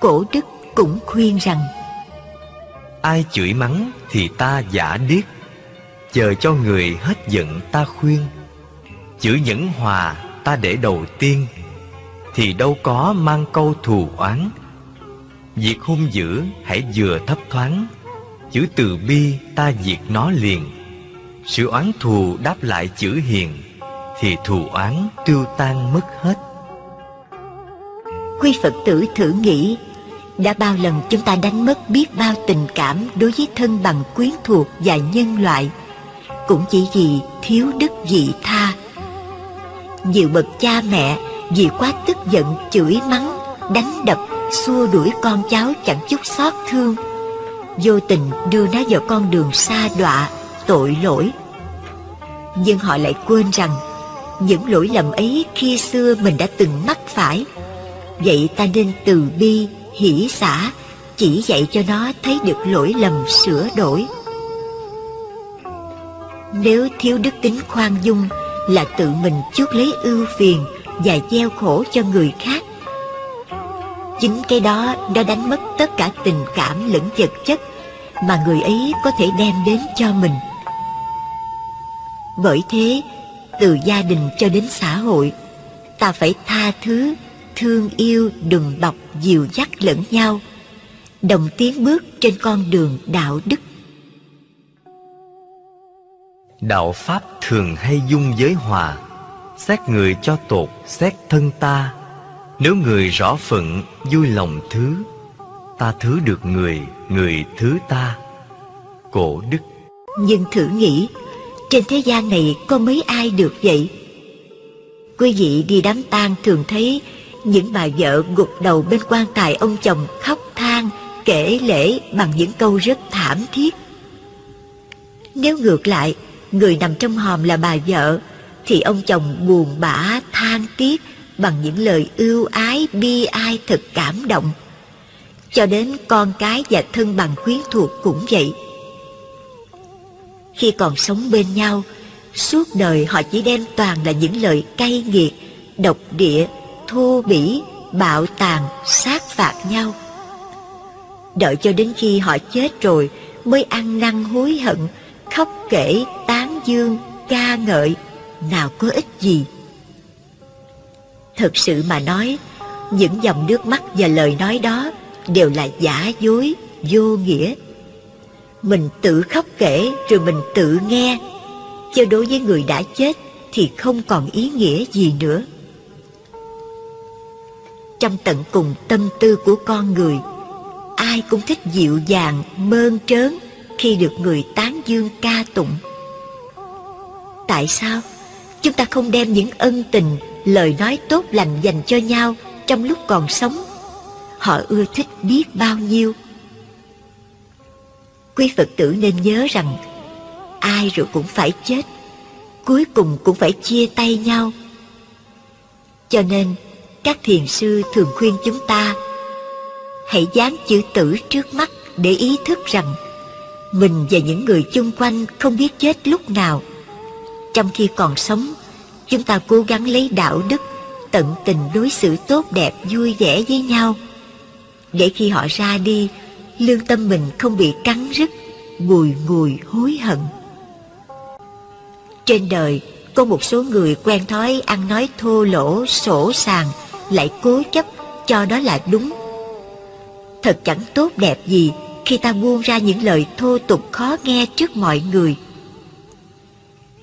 Cổ đức cũng khuyên rằng Ai chửi mắng thì ta giả điếc. Chờ cho người hết giận ta khuyên. Chữ nhẫn hòa ta để đầu tiên Thì đâu có mang câu thù oán. Việc hung dữ hãy vừa thấp thoáng Chữ từ bi ta diệt nó liền. Sự oán thù đáp lại chữ hiền Thì thù oán tiêu tan mất hết. Quý Phật tử thử nghĩ đã bao lần chúng ta đánh mất biết bao tình cảm Đối với thân bằng quyến thuộc và nhân loại. Cũng chỉ vì thiếu đức vị tha. Nhiều bậc cha mẹ vì quá tức giận, chửi mắng, Đánh đập, xua đuổi con cháu chẳng chút xót thương. Vô tình đưa nó vào con đường xa đọa, tội lỗi. Nhưng họ lại quên rằng, những lỗi lầm ấy khi xưa mình đã từng mắc phải. Vậy ta nên từ bi hỷ xả, chỉ dạy cho nó thấy được lỗi lầm sửa đổi. Nếu thiếu đức tính khoan dung là tự mình chuốc lấy ưu phiền và gieo khổ cho người khác, chính cái đó đã đánh mất tất cả tình cảm lẫn vật chất mà người ấy có thể đem đến cho mình. Bởi thế, từ gia đình cho đến xã hội, ta phải tha thứ thương yêu đùm bọc dìu dắt lẫn nhau. Đồng tiến bước trên con đường đạo đức. Đạo pháp thường hay dung giới hòa xét người cho tột xét thân ta. Nếu người rõ phận vui lòng thứ Ta thứ được người, người thứ ta. Cổ đức. Nhưng thử nghĩ Trên thế gian này có mấy ai được vậy? Quý vị đi đám tang thường thấy những bà vợ gục đầu bên quan tài ông chồng khóc than Kể lễ bằng những câu rất thảm thiết Nếu ngược lại Người nằm trong hòm là bà vợ Thì ông chồng buồn bã than tiếc bằng những lời ưu ái bi ai thật cảm động. Cho đến con cái và thân bằng quyến thuộc cũng vậy. Khi còn sống bên nhau, suốt đời họ chỉ đem toàn là những lời cay nghiệt, độc địa, thô bỉ, bạo tàn, sát phạt nhau. Đợi cho đến khi họ chết rồi mới ăn năn hối hận, khóc kể, tán dương, ca ngợi, nào có ích gì. Thực sự mà nói, những dòng nước mắt và lời nói đó đều là giả dối, vô nghĩa. Mình tự khóc kể rồi mình tự nghe, chứ đối với người đã chết thì không còn ý nghĩa gì nữa. Trong tận cùng tâm tư của con người, ai cũng thích dịu dàng, mơn trớn khi được người tán dương ca tụng. Tại sao? Chúng ta không đem những ân tình lời nói tốt lành dành cho nhau trong lúc còn sống. Họ ưa thích biết bao nhiêu. Quý phật tử nên nhớ rằng ai rồi cũng phải chết cuối cùng cũng phải chia tay nhau. Cho nên các thiền sư thường khuyên chúng ta, hãy dán chữ tử trước mắt để ý thức rằng mình và những người chung quanh không biết chết lúc nào. Trong khi còn sống, chúng ta cố gắng lấy đạo đức, tận tình đối xử tốt đẹp, vui vẻ với nhau. Để khi họ ra đi, lương tâm mình không bị cắn rứt, bùi ngùi, hối hận. Trên đời, có một số người quen thói ăn nói thô lỗ, sổ sàng lại cố chấp cho đó là đúng thật chẳng tốt đẹp gì khi ta buông ra những lời thô tục khó nghe trước mọi người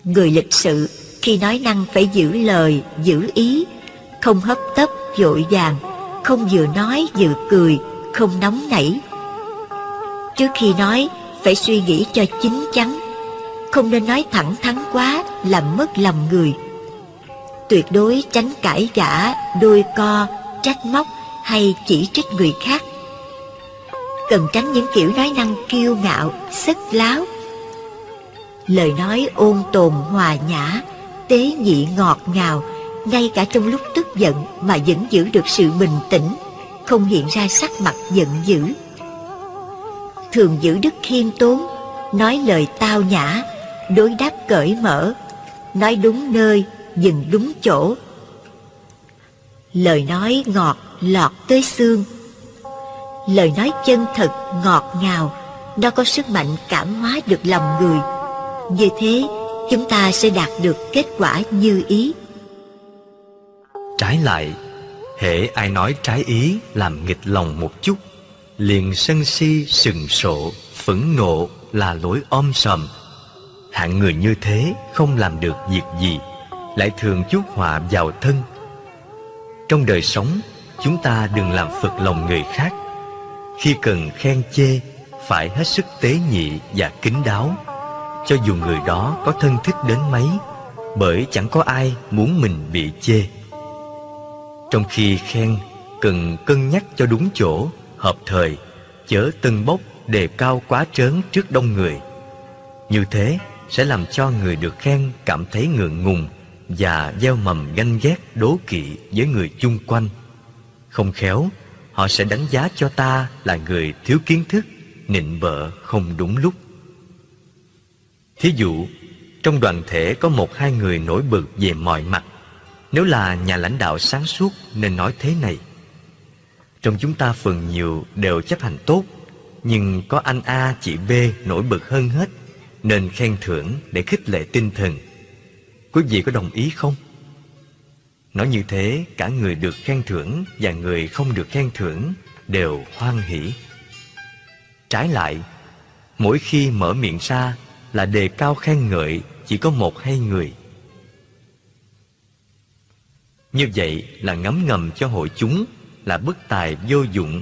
người lịch sự khi nói năng phải giữ lời, giữ ý, không hấp tấp, vội vàng, không vừa nói vừa cười, không nóng nảy. Trước khi nói, phải suy nghĩ cho chín chắn, không nên nói thẳng thắn quá làm mất lòng người. Tuyệt đối tránh cãi vã, đôi co, trách móc hay chỉ trích người khác. Cần tránh những kiểu nói năng kiêu ngạo, sức láo. Lời nói ôn tồn hòa nhã, tế nhị ngọt ngào ngay cả trong lúc tức giận mà vẫn giữ được sự bình tĩnh không hiện ra sắc mặt giận dữ thường giữ đức khiêm tốn nói lời tao nhã đối đáp cởi mở nói đúng nơi dừng đúng chỗ. Lời nói ngọt lọt tới xương. Lời nói chân thật ngọt ngào, nó có sức mạnh cảm hóa được lòng người. Như thế, chúng ta sẽ đạt được kết quả như ý. Trái lại, hễ ai nói trái ý làm nghịch lòng một chút, liền sân si sừng sộ, phẫn nộ là lối om sòm. Hạng người như thế không làm được việc gì lại thường chuốc họa vào thân. Trong đời sống, chúng ta đừng làm phật lòng người khác. Khi cần khen chê, phải hết sức tế nhị và kính đáo. Cho dù người đó có thân thích đến mấy, bởi chẳng có ai muốn mình bị chê. Trong khi khen, cần cân nhắc cho đúng chỗ, hợp thời, chớ tân bốc đề cao quá trớn trước đông người. Như thế sẽ làm cho người được khen cảm thấy ngượng ngùng và gieo mầm ganh ghét đố kỵ với người chung quanh. Không khéo, họ sẽ đánh giá cho ta là người thiếu kiến thức, nịnh bợ không đúng lúc. Thí dụ, trong đoàn thể có một hai người nổi bật về mọi mặt. Nếu là nhà lãnh đạo sáng suốt nên nói thế này. Trong chúng ta phần nhiều đều chấp hành tốt, nhưng có anh a, chị b nổi bật hơn hết, nên khen thưởng để khích lệ tinh thần quý vị có đồng ý không? Nói như thế, cả người được khen thưởng và người không được khen thưởng đều hoan hỷ. Trái lại, mỗi khi mở miệng ra là đề cao khen ngợi chỉ có một hai người. Như vậy là ngấm ngầm cho hội chúng là bất tài vô dụng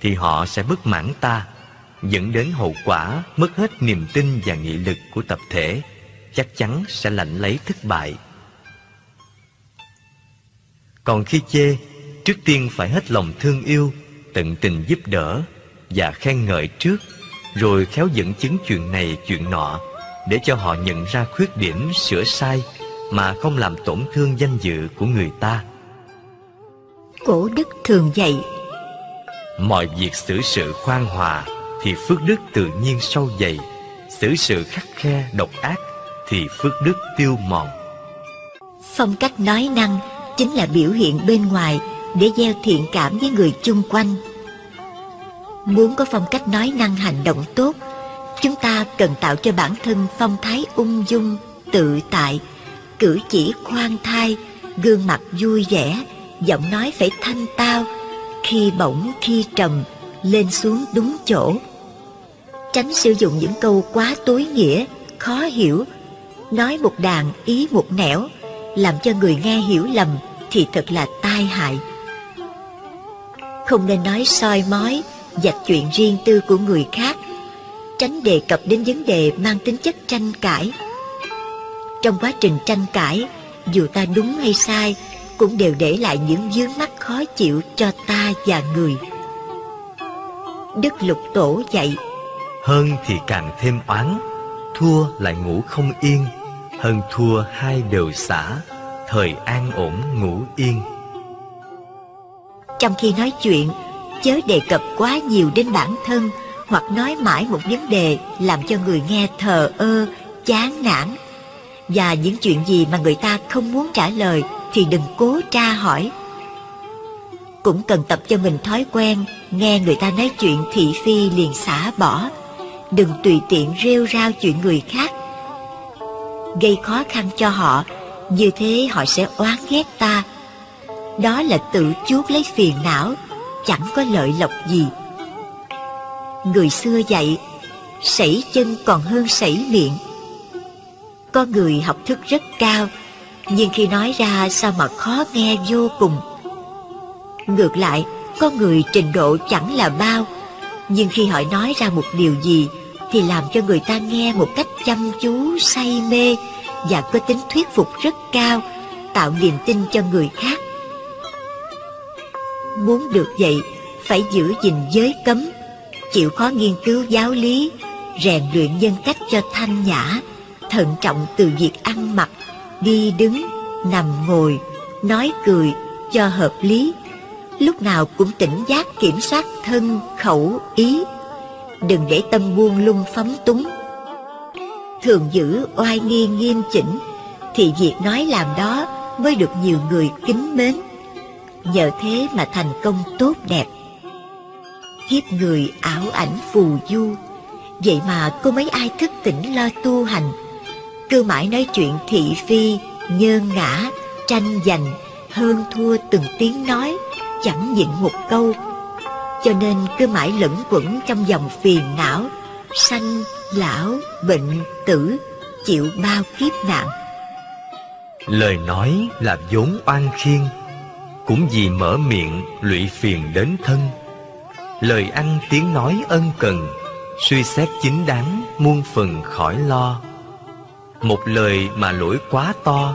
thì họ sẽ bất mãn ta, dẫn đến hậu quả mất hết niềm tin và nghị lực của tập thể chắc chắn sẽ lãnh lấy thất bại. Còn khi chê trước tiên phải hết lòng thương yêu tận tình giúp đỡ và khen ngợi trước rồi khéo dẫn chứng chuyện này chuyện nọ để cho họ nhận ra khuyết điểm sửa sai mà không làm tổn thương danh dự của người ta. Cổ đức thường dạy mọi việc xử sự khoan hòa thì phước đức tự nhiên sâu dày xử sự khắc khe độc ác thì phước đức tiêu mòn. Phong cách nói năng chính là biểu hiện bên ngoài để gieo thiện cảm với người chung quanh. Muốn có phong cách nói năng hành động tốt, chúng ta cần tạo cho bản thân phong thái ung dung, tự tại, cử chỉ khoan thai, gương mặt vui vẻ, giọng nói phải thanh tao, khi bổng khi trầm, lên xuống đúng chỗ. Tránh sử dụng những câu quá tối nghĩa, khó hiểu nói một đàn ý một nẻo, làm cho người nghe hiểu lầm thì thật là tai hại. Không nên nói soi mói, dạch chuyện riêng tư của người khác, tránh đề cập đến vấn đề mang tính chất tranh cãi. Trong quá trình tranh cãi, dù ta đúng hay sai, cũng đều để lại những vướng mắc khó chịu cho ta và người. Đức lục tổ dạy, hơn thì càng thêm oán, thua lại ngủ không yên hơn thua hai đều xả, thời an ổn ngủ yên. Trong khi nói chuyện, chớ đề cập quá nhiều đến bản thân hoặc nói mãi một vấn đề làm cho người nghe thờ ơ, chán nản. Và những chuyện gì mà người ta không muốn trả lời thì đừng cố tra hỏi. Cũng cần tập cho mình thói quen nghe người ta nói chuyện thị phi liền xả bỏ. Đừng tùy tiện rêu rao chuyện người khác gây khó khăn cho họ. Như thế họ sẽ oán ghét ta. Đó là tự chuốc lấy phiền não, chẳng có lợi lộc gì. Người xưa dạy, sảy chân còn hơn sảy miệng. Có người học thức rất cao, nhưng khi nói ra sao mà khó nghe vô cùng. Ngược lại, có người trình độ chẳng là bao, nhưng khi họ nói ra một điều gì thì làm cho người ta nghe một cách chăm chú, say mê và có tính thuyết phục rất cao, tạo niềm tin cho người khác. Muốn được vậy, phải giữ gìn giới cấm, chịu khó nghiên cứu giáo lý, rèn luyện nhân cách cho thanh nhã, thận trọng từ việc ăn mặc, đi đứng, nằm ngồi, nói cười cho hợp lý. Lúc nào cũng tỉnh giác kiểm soát thân, khẩu, ý đừng để tâm buông lung phóng túng. Thường giữ oai nghi nghiêm chỉnh, thì việc nói làm đó mới được nhiều người kính mến. Nhờ thế mà thành công tốt đẹp. Kiếp người ảo ảnh phù du. Vậy mà có mấy ai thức tỉnh lo tu hành? Cứ mãi nói chuyện thị phi Nhơn ngã, Tranh giành, Hơn thua từng tiếng nói, Chẳng nhịn một câu. Cho nên cứ mãi lẫn quẩn trong dòng phiền não Sanh, lão, bệnh, tử Chịu bao kiếp nạn. Lời nói là vốn oan khiên Cũng vì mở miệng lụy phiền đến thân. Lời ăn tiếng nói ân cần Suy xét chính đáng muôn phần khỏi lo. Một lời mà lỗi quá to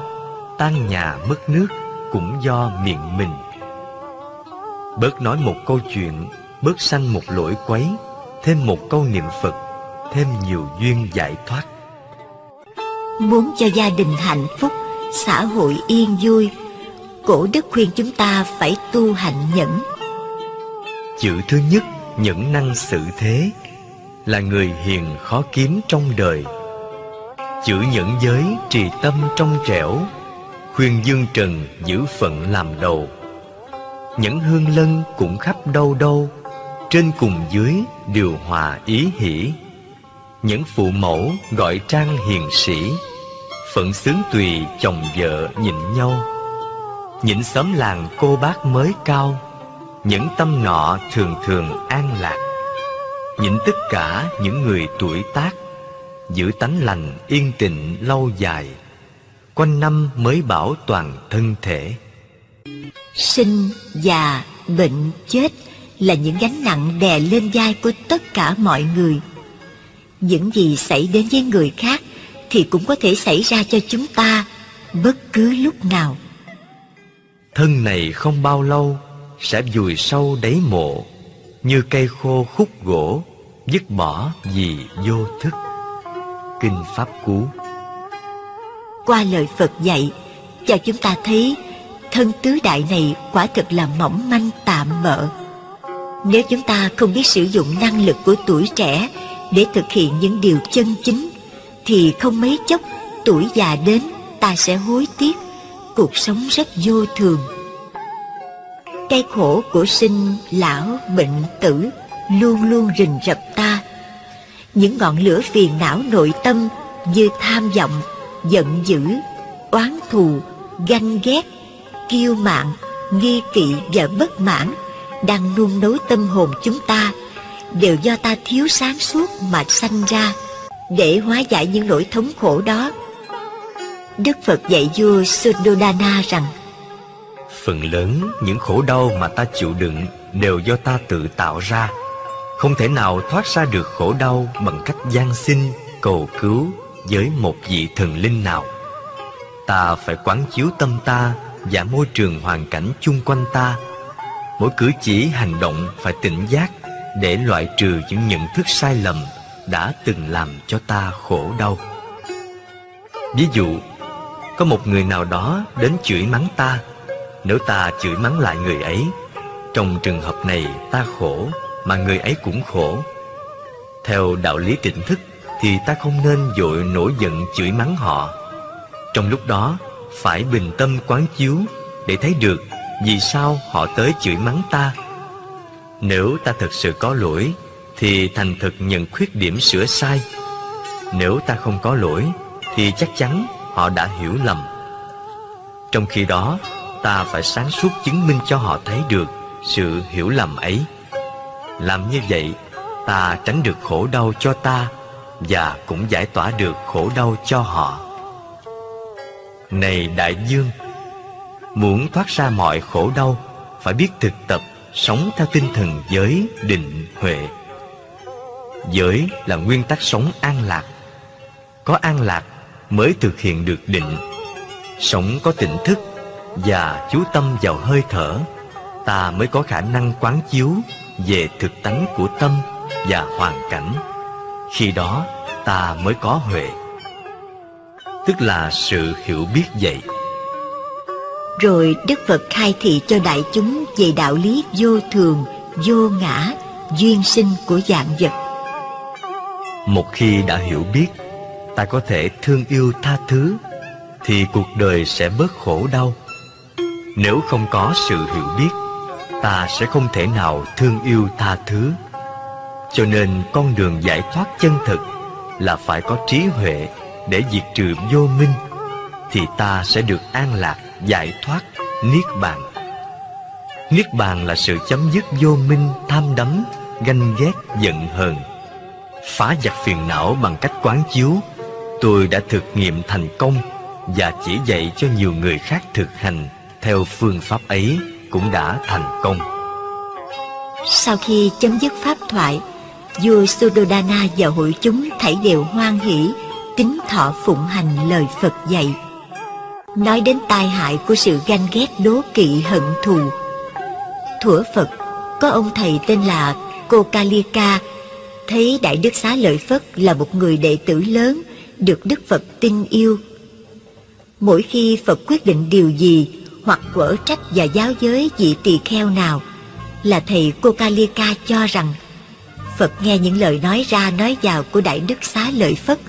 Tan nhà mất nước cũng do miệng mình. Bớt nói một câu chuyện Bớt sanh một lỗi quấy Thêm một câu niệm Phật Thêm nhiều duyên giải thoát. Muốn cho gia đình hạnh phúc Xã hội yên vui Cổ đức khuyên chúng ta phải tu hạnh nhẫn. Chữ thứ nhất nhẫn năng sự thế Là người hiền khó kiếm trong đời. Chữ nhẫn giới trì tâm trong trẻo Khuyên dương trần giữ phận làm đầu. Nhẫn hương lân cũng khắp đâu đâu trên cùng dưới điều hòa ý hỷ. Những phụ mẫu gọi trang hiền sĩ Phận sướng tùy chồng vợ nhịn nhau. Nhịn xóm làng cô bác mới cao những tâm nọ thường thường an lạc. Nhịn tất cả những người tuổi tác Giữ tánh lành yên tịnh lâu dài Quanh năm mới bảo toàn thân thể. Sinh, già, bệnh, chết là những gánh nặng đè lên vai của tất cả mọi người. Những gì xảy đến với người khác Thì cũng có thể xảy ra cho chúng ta Bất cứ lúc nào. Thân này không bao lâu sẽ vùi sâu đáy mộ như cây khô khúc gỗ dứt bỏ vì vô thức. Kinh pháp cú. Qua lời phật dạy cho chúng ta thấy thân tứ đại này quả thực là mỏng manh tạm bợ nếu chúng ta không biết sử dụng năng lực của tuổi trẻ để thực hiện những điều chân chính thì không mấy chốc tuổi già đến ta sẽ hối tiếc cuộc sống rất vô thường cái khổ của sinh, lão, bệnh, tử luôn luôn rình rập ta. Những ngọn lửa phiền não nội tâm như tham vọng, giận dữ, oán thù, ganh ghét, kiêu mạn, nghi kỵ và bất mãn đang nung nấu tâm hồn chúng ta đều do ta thiếu sáng suốt mà sanh ra để hóa giải những nỗi thống khổ đó. Đức Phật dạy vua Suddhodana rằng Phần lớn những khổ đau mà ta chịu đựng đều do ta tự tạo ra Không thể nào thoát ra được khổ đau bằng cách gian xin, cầu cứu với một vị thần linh nào Ta phải quán chiếu tâm ta và môi trường hoàn cảnh chung quanh ta Mỗi cử chỉ hành động phải tỉnh giác để loại trừ những nhận thức sai lầm đã từng làm cho ta khổ đau. Ví dụ, có một người nào đó đến chửi mắng ta. Nếu ta chửi mắng lại người ấy Trong trường hợp này ta khổ Mà người ấy cũng khổ. Theo đạo lý tỉnh thức Thì ta không nên dội nổi giận chửi mắng họ. Trong lúc đó Phải bình tâm quán chiếu Để thấy được vì sao họ tới chửi mắng ta? Nếu ta thật sự có lỗi, Thì thành thực nhận khuyết điểm sửa sai. Nếu ta không có lỗi, Thì chắc chắn họ đã hiểu lầm. Trong khi đó, ta phải sáng suốt chứng minh cho họ thấy được sự hiểu lầm ấy. Làm như vậy, ta tránh được khổ đau cho ta và cũng giải tỏa được khổ đau cho họ. Này đại dương muốn thoát ra mọi khổ đau phải biết thực tập sống theo tinh thần giới định huệ. Giới là nguyên tắc sống an lạc. Có an lạc mới thực hiện được định. Sống có tỉnh thức và chú tâm vào hơi thở, ta mới có khả năng quán chiếu về thực tánh của tâm và hoàn cảnh. Khi đó, ta mới có huệ. Tức là sự hiểu biết vậy rồi đức phật khai thị cho đại chúng về đạo lý vô thường, vô ngã, duyên sinh của dạng vật. Một khi đã hiểu biết, ta có thể thương yêu tha thứ, thì cuộc đời sẽ bớt khổ đau. Nếu không có sự hiểu biết, ta sẽ không thể nào thương yêu tha thứ. Cho nên con đường giải thoát chân thực là phải có trí huệ để diệt trừ vô minh, thì ta sẽ được an lạc giải thoát niết bàn. Niết bàn là sự chấm dứt vô minh, tham đắm, ganh ghét, giận hờn. Phá giặc phiền não bằng cách quán chiếu, tôi đã thực nghiệm thành công và chỉ dạy cho nhiều người khác thực hành theo phương pháp ấy cũng đã thành công. Sau khi chấm dứt pháp thoại, vua Suddhodana và hội chúng thảy đều hoan hỷ, kính thọ phụng hành lời Phật dạy nói đến tai hại của sự ganh ghét đố kỵ hận thù thuở Phật có ông thầy tên là Kokalika thấy Đại Đức Xá Lợi Phất là một người đệ tử lớn được Đức Phật tin yêu. Mỗi khi Phật quyết định điều gì hoặc quở trách và giáo giới vị tỳ kheo nào là thầy Kokalika cho rằng Phật nghe những lời nói ra nói vào của Đại Đức Xá Lợi Phất.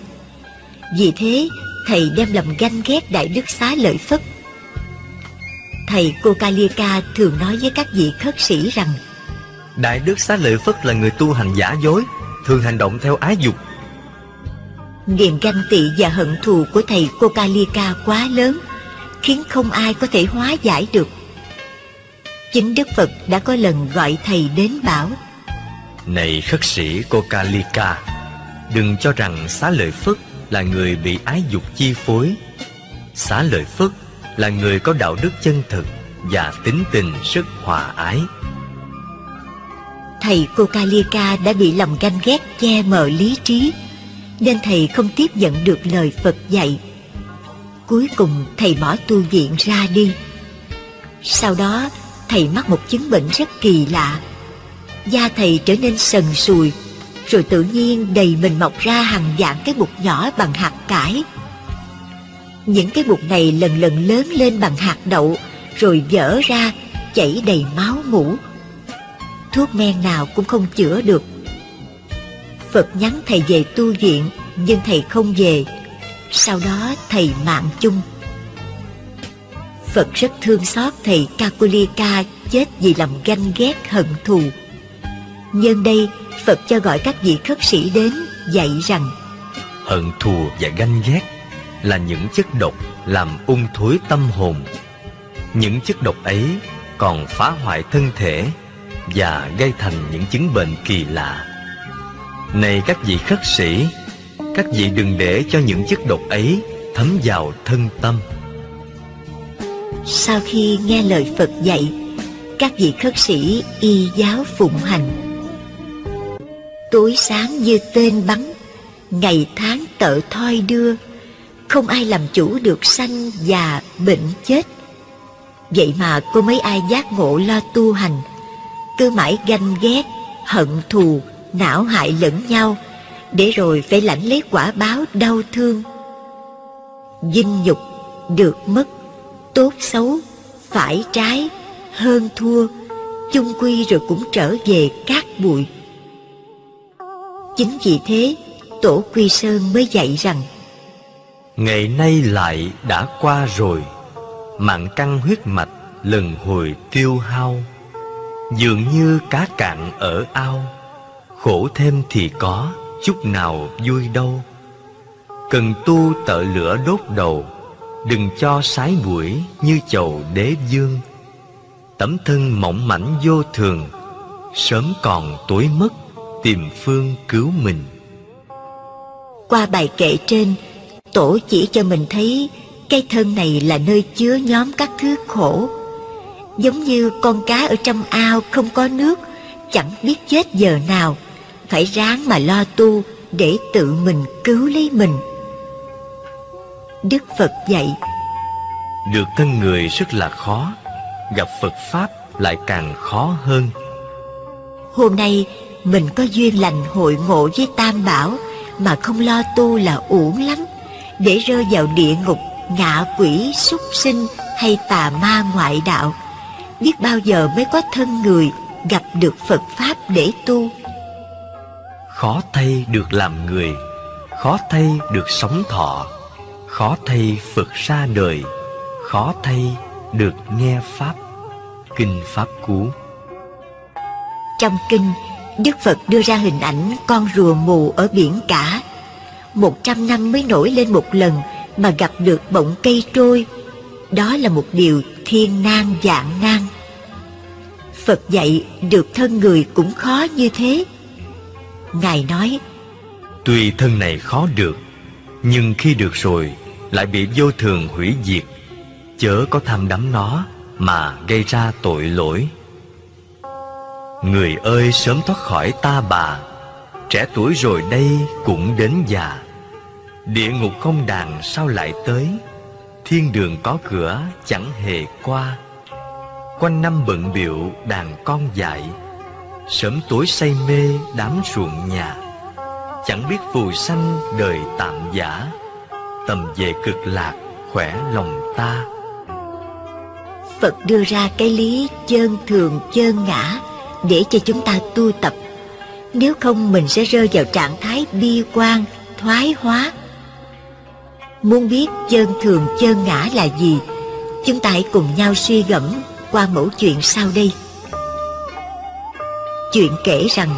Vì thế, thầy đem lòng ganh ghét Đại Đức Xá Lợi Phất. Thầy Kokalika thường nói với các vị khất sĩ rằng Đại Đức Xá Lợi Phất là người tu hành giả dối Thường hành động theo ái dục Niềm ganh tị và hận thù của thầy Kokalika quá lớn Khiến không ai có thể hóa giải được Chính Đức Phật đã có lần gọi thầy đến bảo Này khất sĩ Kokalika Đừng cho rằng xá lợi Phất là người bị ái dục chi phối. Xá lợi Phất là người có đạo đức chân thực Và tính tình rất hòa ái. Thầy Kokalika đã bị lòng ganh ghét che mờ lý trí, Nên thầy không tiếp nhận được lời Phật dạy. Cuối cùng, thầy bỏ tu viện ra đi. Sau đó, thầy mắc một chứng bệnh rất kỳ lạ. Da thầy trở nên sần sùi rồi tự nhiên đầy mình mọc ra hàng dạng cái bụt nhỏ bằng hạt cải Những cái bụt này lần lần lớn lên bằng hạt đậu Rồi vỡ ra chảy đầy máu mũ thuốc men nào cũng không chữa được. Phật nhắn thầy về tu viện, nhưng thầy không về. Sau đó thầy mạng chung. Phật rất thương xót thầy Kakulika chết vì lòng ganh ghét hận thù. Nhân đây, Phật cho gọi các vị khất sĩ đến dạy rằng Hận thù và ganh ghét là những chất độc làm ung thối tâm hồn. Những chất độc ấy còn phá hoại thân thể và gây thành những chứng bệnh kỳ lạ. Này các vị khất sĩ, các vị đừng để cho những chất độc ấy thấm vào thân tâm. Sau khi nghe lời Phật dạy, các vị khất sĩ y giáo phụng hành. Tối sáng như tên bắn, ngày tháng tợ thoi đưa, không ai làm chủ được sanh già bệnh chết. Vậy mà cô mấy ai giác ngộ lo tu hành, cứ mãi ganh ghét, hận thù, não hại lẫn nhau, để rồi phải lãnh lấy quả báo đau thương. Dinh nhục, được mất, tốt xấu, phải trái, hơn thua, chung quy rồi cũng trở về cát bụi. Chính vì thế, Tổ Quy Sơn mới dạy rằng Ngày nay lại đã qua rồi, mạng căn huyết mạch lần hồi tiêu hao Dường như cá cạn ở ao Khổ thêm thì có Chút nào vui đâu. Cần tu tợ lửa đốt đầu Đừng cho sái buổi Như chầu đế dương. Tấm thân mỏng mảnh vô thường Sớm còn tối mất Tìm phương cứu mình Qua bài kệ trên Tổ chỉ cho mình thấy Cái thân này là nơi chứa nhóm các thứ khổ giống như con cá ở trong ao không có nước, chẳng biết chết giờ nào, phải ráng mà lo tu để tự mình cứu lấy mình. Đức Phật dạy Được thân người rất là khó, gặp Phật Pháp lại càng khó hơn. Hôm nay mình có duyên lành hội ngộ với Tam Bảo mà không lo tu là uổng lắm, để rơi vào địa ngục, ngạ quỷ, súc sinh hay tà ma ngoại đạo biết bao giờ mới có thân người gặp được Phật Pháp để tu. Khó thay được làm người, khó thay được sống thọ, khó thay Phật ra đời, khó thay được nghe Pháp. Kinh Pháp Cú Trong kinh, Đức Phật đưa ra hình ảnh con rùa mù ở biển cả. Một trăm năm mới nổi lên một lần mà gặp được bọng cây trôi. Đó là một điều thiên nan dạng nan. Phật dạy được thân người cũng khó như thế. Ngài nói, Tuy thân này khó được, nhưng khi được rồi lại bị vô thường hủy diệt, chớ có tham đắm nó mà gây ra tội lỗi. Người ơi, sớm thoát khỏi ta bà. Trẻ tuổi rồi đây cũng đến già. Địa ngục không đàn sao lại tới? Thiên đường có cửa, chẳng hề qua. Quanh năm bận biệu đàn con dại. Sớm tối say mê, đám ruộng nhà. Chẳng biết phù sanh, đời tạm giả. Tầm về cực lạc, khỏe lòng ta. Phật đưa ra cái lý chân thường chân ngã để cho chúng ta tu tập. Nếu không mình sẽ rơi vào trạng thái bi quan, thoái hóa. Muốn biết chân thường chân ngã là gì, chúng ta hãy cùng nhau suy gẫm qua mẫu chuyện sau đây. Chuyện kể rằng,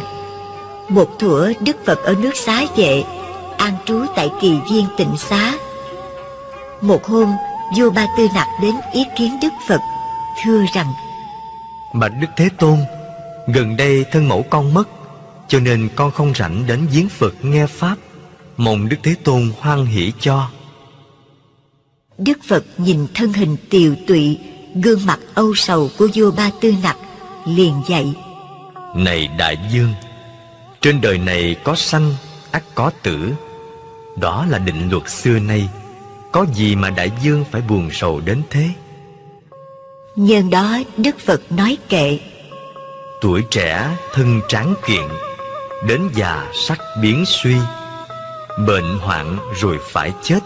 một thuở Đức Phật ở nước xá vệ, an trú tại kỳ viên tịnh xá. Một hôm, vua Ba Tư Nặc đến ý kiến Đức Phật, thưa rằng, Bạch Đức Thế Tôn, Gần đây thân mẫu con mất Cho nên con không rảnh đến giếng Phật nghe Pháp. Mong Đức Thế Tôn hoan hỷ cho. Đức Phật nhìn thân hình tiều tụy Gương mặt âu sầu của vua Ba Tư Nặc Liền dạy. Này đại dương Trên đời này có sanh ắt có tử. Đó là định luật xưa nay. Có gì mà đại dương phải buồn sầu đến thế? Nhân đó Đức Phật nói kệ Tuổi trẻ thân tráng kiện, Đến già sắc biến suy, Bệnh hoạn rồi phải chết,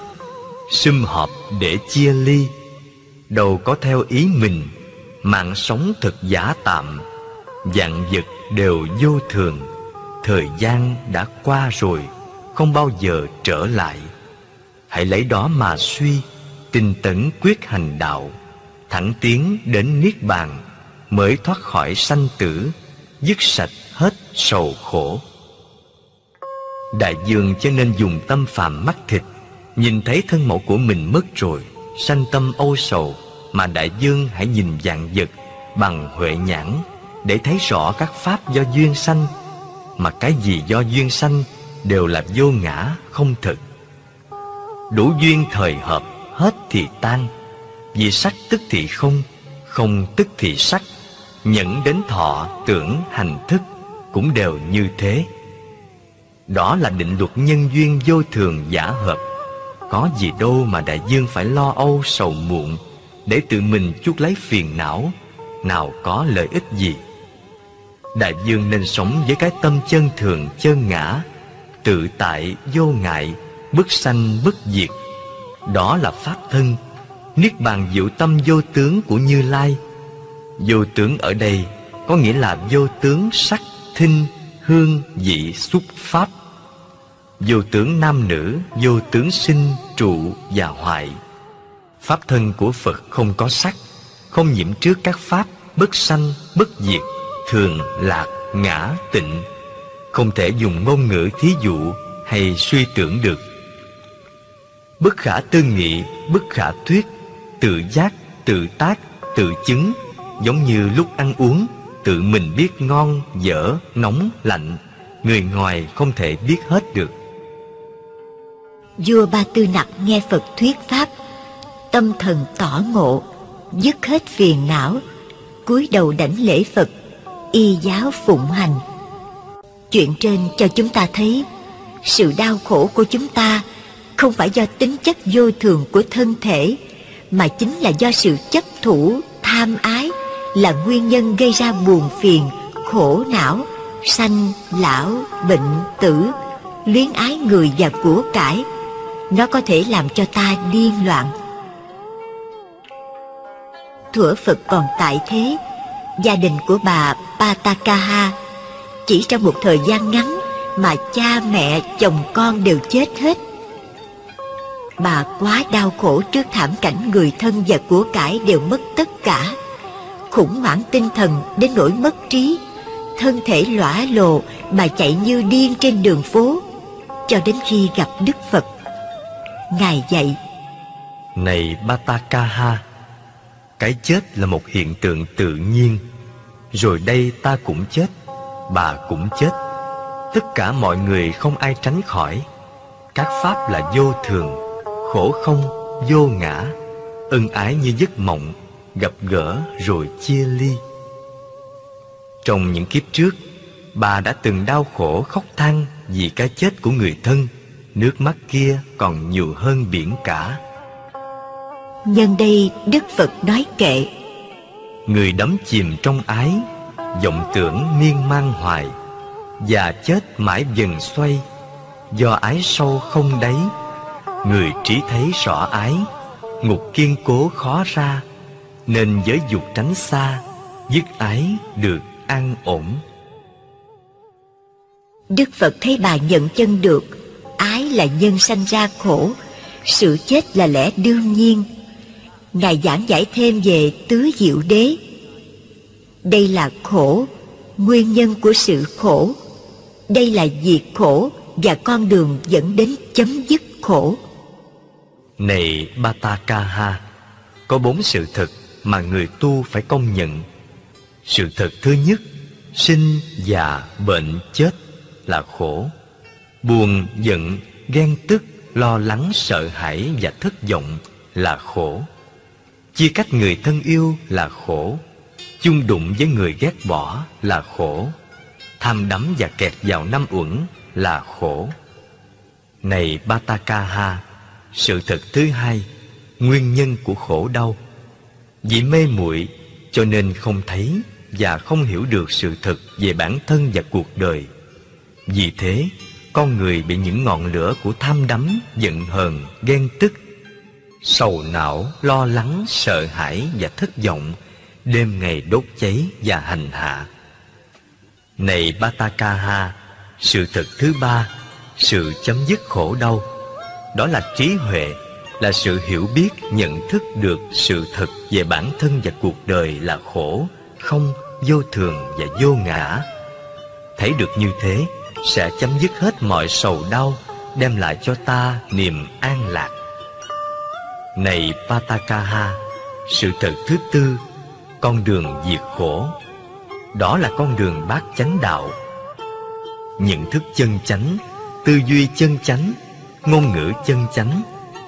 Sum họp để chia ly, Đâu có theo ý mình, Mạng sống thật giả tạm, Dạng vật đều vô thường, Thời gian đã qua rồi, Không bao giờ trở lại. Hãy lấy đó mà suy, Tinh tấn quyết hành đạo, Thẳng tiến đến Niết Bàn mới thoát khỏi sanh tử, dứt sạch hết sầu khổ. Đại dương cho nên dùng tâm phàm mắt thịt, nhìn thấy thân mẫu của mình mất rồi, sanh tâm âu sầu, mà đại dương hãy nhìn dạng vật bằng huệ nhãn để thấy rõ các pháp do duyên sanh, mà cái gì do duyên sanh đều là vô ngã, không thực. Đủ duyên thời hợp, hết thì tan, vì sắc tức thì không không tức thì sắc. Nhẫn đến thọ, tưởng, hành thức Cũng đều như thế. Đó là định luật nhân duyên vô thường giả hợp. Có gì đâu mà đại dương phải lo âu sầu muộn Để tự mình chuốc lấy phiền não Nào có lợi ích gì? Đại dương nên sống với cái tâm chân thường chân ngã Tự tại vô ngại Bất sanh bất diệt. Đó là pháp thân. Niết bàn diệu tâm vô tướng của Như Lai. Vô tướng ở đây có nghĩa là vô tướng sắc, thinh, hương, vị, xúc, pháp. Vô tướng nam nữ, vô tướng sinh, trụ và hoại. Pháp thân của Phật không có sắc, không nhiễm trước các pháp bất sanh, bất diệt, thường, lạc, ngã, tịnh. Không thể dùng ngôn ngữ thí dụ hay suy tưởng được. Bất khả tư nghị, bất khả thuyết, tự giác, tự tác, tự chứng, Giống như lúc ăn uống Tự mình biết ngon, dở, nóng, lạnh Người ngoài không thể biết hết được. Vua Ba Tư Nặc nghe Phật thuyết Pháp Tâm thần tỏ ngộ Dứt hết phiền não cúi đầu đảnh lễ Phật Y giáo phụng hành. Chuyện trên cho chúng ta thấy Sự đau khổ của chúng ta Không phải do tính chất vô thường của thân thể Mà chính là do sự chấp thủ, tham ái là nguyên nhân gây ra buồn phiền, khổ não, sanh, lão, bệnh, tử, luyến ái người và của cải. Nó có thể làm cho ta điên loạn. Thuở Phật còn tại thế, gia đình của bà Patakaha chỉ trong một thời gian ngắn mà cha mẹ chồng con đều chết hết bà quá đau khổ trước thảm cảnh người thân và của cải đều mất tất cả khủng hoảng tinh thần đến nỗi mất trí thân thể lõa lồ mà chạy như điên trên đường phố cho đến khi gặp Đức Phật. Ngài dạy: Này Batakaha, cái chết là một hiện tượng tự nhiên. Rồi đây ta cũng chết, bà cũng chết. Tất cả mọi người không ai tránh khỏi. Các pháp là vô thường, khổ không, vô ngã, ân ái như giấc mộng, gặp gỡ rồi chia ly. Trong những kiếp trước, bà đã từng đau khổ khóc than vì cái chết của người thân, nước mắt kia còn nhiều hơn biển cả. Nhân đây Đức Phật nói kệ Người đắm chìm trong ái, vọng tưởng miên man hoài, và chết mãi dần xoay, do ái sâu không đáy, người trí thấy rõ ái, ngục kiên cố khó ra, nên giới dục tránh xa, dứt ái được an ổn. Đức Phật thấy bà nhận chân được Ái là nhân sanh ra khổ Sự chết là lẽ đương nhiên. Ngài giảng giải thêm về tứ diệu đế. Đây là khổ Nguyên nhân của sự khổ. Đây là diệt khổ Và con đường dẫn đến chấm dứt khổ. Này Batakaha Có bốn sự thật mà người tu phải công nhận. Sự thật thứ nhất Sinh, già, bệnh, chết là khổ. Buồn, giận, ghen tức, lo lắng, sợ hãi và thất vọng là khổ. Chia cách người thân yêu là khổ. Chung đụng với người ghét bỏ là khổ. Tham đắm và kẹt vào năm uẩn là khổ. Này Batakaha Sự thật thứ hai Nguyên nhân của khổ đau vì mê muội cho nên không thấy và không hiểu được sự thật về bản thân và cuộc đời. Vì thế, con người bị những ngọn lửa của tham đắm, giận hờn, ghen tức, sầu não, lo lắng, sợ hãi và thất vọng, đêm ngày đốt cháy và hành hạ. Này Batakaha, sự thật thứ ba, sự chấm dứt khổ đau, đó là trí huệ, là sự hiểu biết, nhận thức được sự thật về bản thân và cuộc đời là khổ, không vô thường và vô ngã. Thấy được như thế sẽ chấm dứt hết mọi sầu đau đem lại cho ta niềm an lạc. Này patakaha sự thật thứ tư con đường diệt khổ. Đó là con đường bát chánh đạo. Nhận thức chân chánh tư duy chân chánh ngôn ngữ chân chánh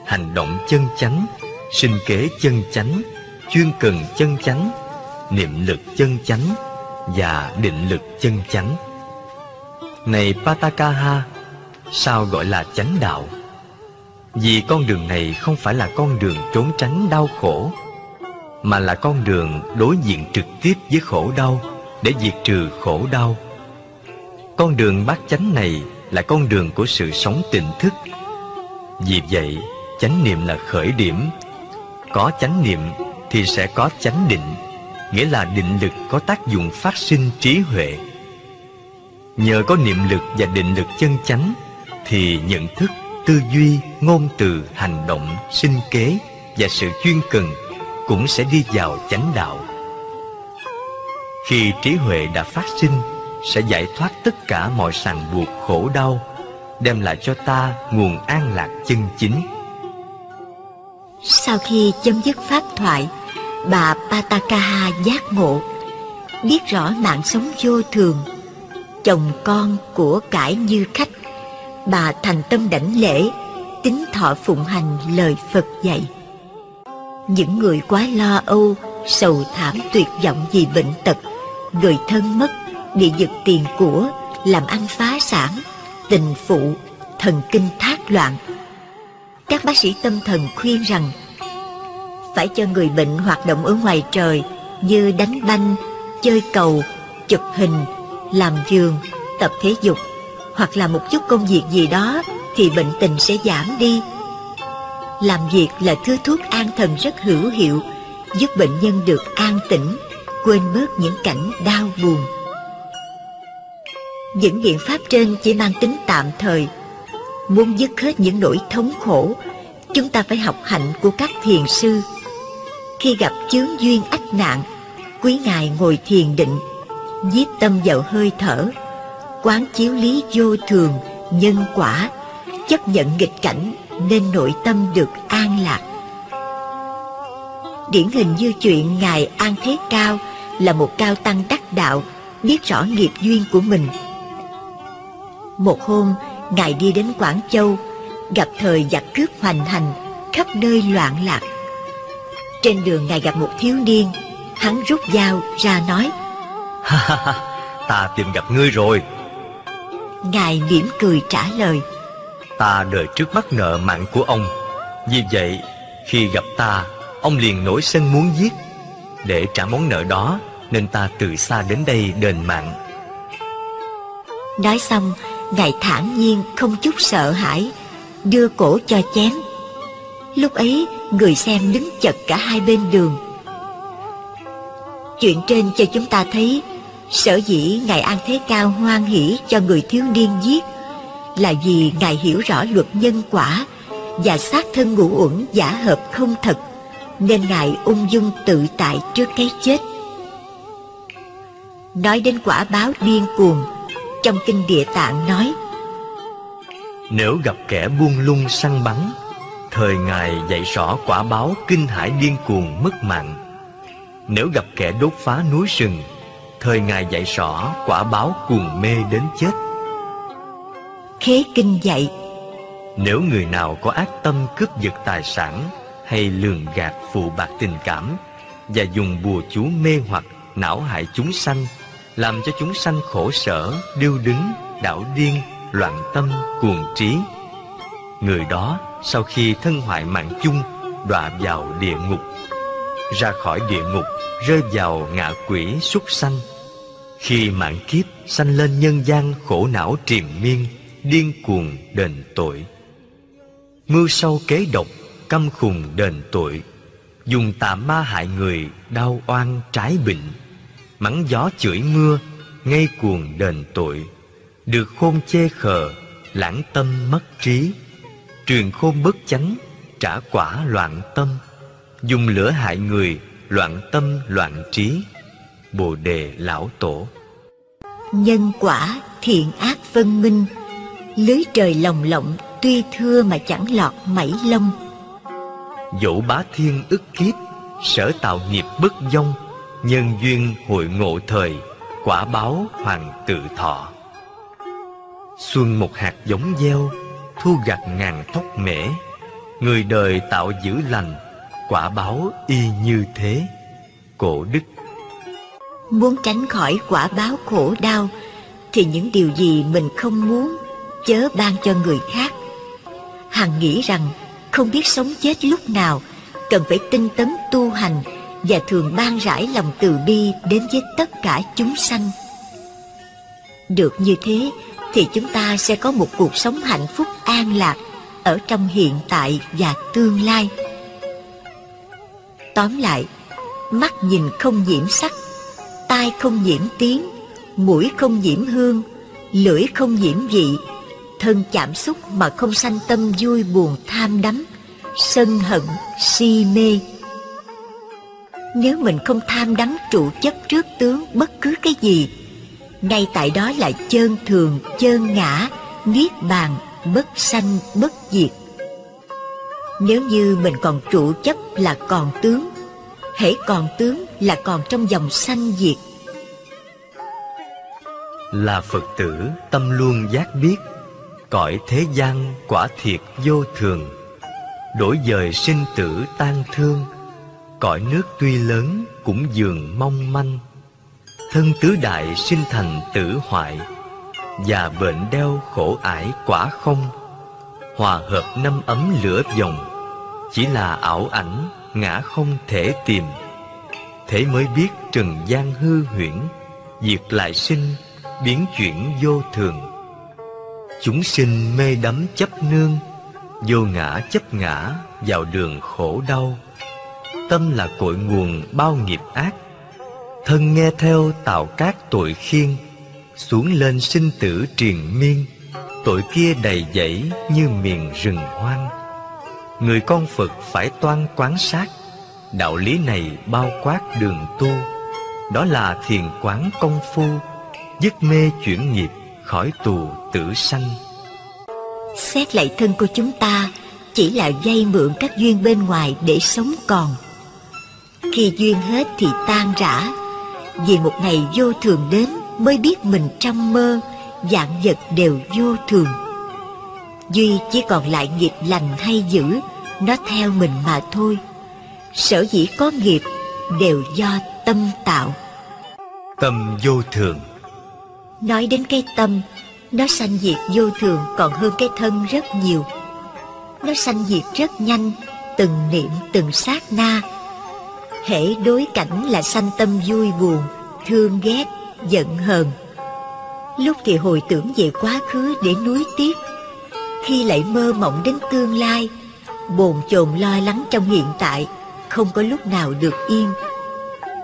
hành động chân chánh sinh kế chân chánh chuyên cần chân chánh niệm lực chân chánh và định lực chân chánh. Này Patakaha, sao gọi là chánh đạo? Vì con đường này không phải là con đường trốn tránh đau khổ, mà là con đường đối diện trực tiếp với khổ đau để diệt trừ khổ đau. Con đường bát chánh này là con đường của sự sống tỉnh thức. Vì vậy, chánh niệm là khởi điểm. Có chánh niệm thì sẽ có chánh định nghĩa là định lực có tác dụng phát sinh trí huệ. Nhờ có niệm lực và định lực chân chánh thì nhận thức, tư duy, ngôn từ, hành động, sinh kế và sự chuyên cần cũng sẽ đi vào chánh đạo. Khi trí huệ đã phát sinh sẽ giải thoát tất cả mọi ràng buộc khổ đau, đem lại cho ta nguồn an lạc chân chính. Sau khi chấm dứt pháp thoại, bà Patakaha giác ngộ biết rõ mạng sống vô thường chồng con của cải như khách bà thành tâm đảnh lễ tính thọ phụng hành lời phật dạy. Những người quá lo âu sầu thảm tuyệt vọng vì bệnh tật người thân mất bị giật tiền của làm ăn phá sản tình phụ thần kinh thác loạn các bác sĩ tâm thần khuyên rằng phải cho người bệnh hoạt động ở ngoài trời như đánh banh, chơi cầu, chụp hình, làm giường, tập thể dục hoặc là một chút công việc gì đó thì bệnh tình sẽ giảm đi. Làm việc là thứ thuốc an thần rất hữu hiệu, giúp bệnh nhân được an tĩnh, quên bớt những cảnh đau buồn. Những biện pháp trên chỉ mang tính tạm thời. Muốn dứt hết những nỗi thống khổ, chúng ta phải học hạnh của các thiền sư. Khi gặp chướng duyên ách nạn quý ngài ngồi thiền định Nhiếp tâm vào hơi thở Quán chiếu lý vô thường Nhân quả Chấp nhận nghịch cảnh Nên nội tâm được an lạc. Điển hình như chuyện Ngài An Thế Cao Là một cao tăng đắc đạo Biết rõ nghiệp duyên của mình. Một hôm Ngài đi đến Quảng Châu Gặp thời giặc cướp hoành hành Khắp nơi loạn lạc. Trên đường Ngài gặp một thiếu niên Hắn rút dao ra nói Ha ha ha, ta tìm gặp ngươi rồi. Ngài mỉm cười trả lời Ta đợi trước mắt nợ mạng của ông. Vì vậy khi gặp ta Ông liền nổi sân muốn giết. Để trả món nợ đó Nên ta từ xa đến đây đền mạng. Nói xong Ngài thản nhiên không chút sợ hãi, Đưa cổ cho chém Lúc ấy, người xem đứng chật cả hai bên đường. Chuyện trên cho chúng ta thấy, Sở dĩ Ngài An Thế Cao hoan hỷ cho người thiếu niên giết Là vì Ngài hiểu rõ luật nhân quả Và xác thân ngũ uẩn giả hợp không thật, Nên Ngài ung dung tự tại trước cái chết. Nói đến quả báo điên cuồng trong kinh địa tạng nói Nếu gặp kẻ buông lung săn bắn Thời Ngài dạy rõ quả báo kinh hải điên cuồng mất mạng. Nếu gặp kẻ đốt phá núi rừng Thời Ngài dạy rõ quả báo cuồng mê đến chết. Khế kinh dạy Nếu người nào có ác tâm cướp giật tài sản Hay lường gạt phụ bạc tình cảm Và dùng bùa chú mê hoặc não hại chúng sanh làm cho chúng sanh khổ sở, điêu đứng, đảo điên, loạn tâm, cuồng trí. Người đó sau khi thân hoại mạng chung Đọa vào địa ngục. Ra khỏi địa ngục Rơi vào ngạ quỷ súc sanh. Khi mạng kiếp sanh lên nhân gian khổ não triền miên Điên cuồng đền tội. Mưu sâu kế độc Căm khùng đền tội. Dùng tà ma hại người Đau oan trái bệnh. Mắng gió chửi mưa Ngay cuồng đền tội. Được khôn chê khờ Lãng tâm mất trí. Truyền khôn bất chánh Trả quả loạn tâm. Dùng lửa hại người Loạn tâm loạn trí. Bồ đề lão tổ. Nhân quả thiện ác phân minh. Lưới trời lồng lộng Tuy thưa mà chẳng lọt mảy lông. Dẫu bá thiên ức kiếp Sở tạo nghiệp bất dông Nhân duyên hội ngộ thời, Quả báo hoàng tự thọ. Xuân một hạt giống gieo, Thu gặt ngàn thóc mễ Người đời tạo giữ lành, Quả báo y như thế. Cổ đức. Muốn tránh khỏi quả báo khổ đau, Thì những điều gì mình không muốn, Chớ ban cho người khác. Hằng nghĩ rằng, Không biết sống chết lúc nào, Cần phải tinh tấn tu hành và thường ban rải lòng từ bi Đến với tất cả chúng sanh. Được như thế Thì chúng ta sẽ có một cuộc sống hạnh phúc an lạc Ở trong hiện tại và tương lai. Tóm lại Mắt nhìn không nhiễm sắc Tai không nhiễm tiếng Mũi không nhiễm hương Lưỡi không nhiễm vị Thân chạm xúc mà không sanh tâm vui buồn tham đắm Sân hận, si mê nếu mình không tham đắm trụ chấp trước tướng bất cứ cái gì Ngay tại đó là chơn thường, chơn ngã, niết bàn, bất sanh, bất diệt. Nếu như mình còn trụ chấp là còn tướng hễ còn tướng là còn trong dòng sanh diệt. Là Phật tử tâm luôn giác biết Cõi thế gian quả thiệt vô thường. Đổi dời sinh tử tan thương Cõi nước tuy lớn cũng dường mong manh. Thân tứ đại sinh thành tử hoại, Và bệnh đeo khổ ải quả không. Hòa hợp năm ấm lửa dòng, Chỉ là ảo ảnh, ngã không thể tìm. Thế mới biết trần gian hư huyễn, diệt lại sinh, biến chuyển vô thường. Chúng sinh mê đắm chấp nương, vô ngã chấp ngã vào đường khổ đau tâm là cội nguồn bao nghiệp ác. Thân nghe theo tạo các tội khiên, xuống lên sinh tử triền miên. Tội kia đầy dẫy như miền rừng hoang. Người con Phật phải toan quán sát, Đạo lý này bao quát đường tu. Đó là thiền quán công phu, Dứt mê chuyển nghiệp, Khỏi tù tử sanh. Xét lại thân của chúng ta, Chỉ là dây mượn các duyên bên ngoài Để sống còn. Khi duyên hết thì tan rã. Vì một ngày vô thường đến Mới biết mình trong mơ Dạng vật đều vô thường. Duy chỉ còn lại nghiệp lành hay dữ Nó theo mình mà thôi. Sở dĩ có nghiệp Đều do tâm tạo. Tâm vô thường. Nói đến cái tâm Nó sanh diệt vô thường còn hơn cái thân rất nhiều. Nó sanh diệt rất nhanh Từng niệm từng sát na Hễ đối cảnh là sanh tâm vui buồn Thương ghét, giận hờn. Lúc thì hồi tưởng về quá khứ để nuối tiếc Khi lại mơ mộng đến tương lai Bồn chồn lo lắng trong hiện tại Không có lúc nào được yên.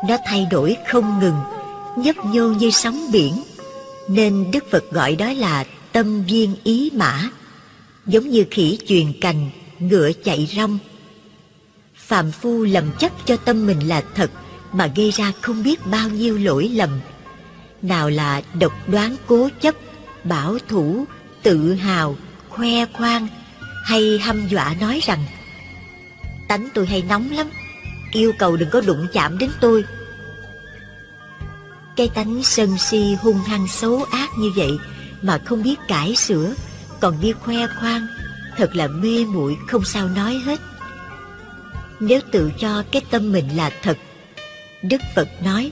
Nó thay đổi không ngừng Nhấp nhô như sóng biển Nên Đức Phật gọi đó là tâm viên ý mã Giống như khỉ truyền cành, ngựa chạy rong. Phạm phu lầm chấp cho tâm mình là thật, Mà gây ra không biết bao nhiêu lỗi lầm. Nào là độc đoán cố chấp, bảo thủ, tự hào, khoe khoang, hay hăm dọa nói rằng, tánh tôi hay nóng lắm, yêu cầu đừng có đụng chạm đến tôi. Cái tánh sân si hung hăng xấu ác như vậy mà không biết cải sửa, còn đi khoe khoang, thật là mê muội không sao nói hết nếu tự cho cái tâm mình là thật đức phật nói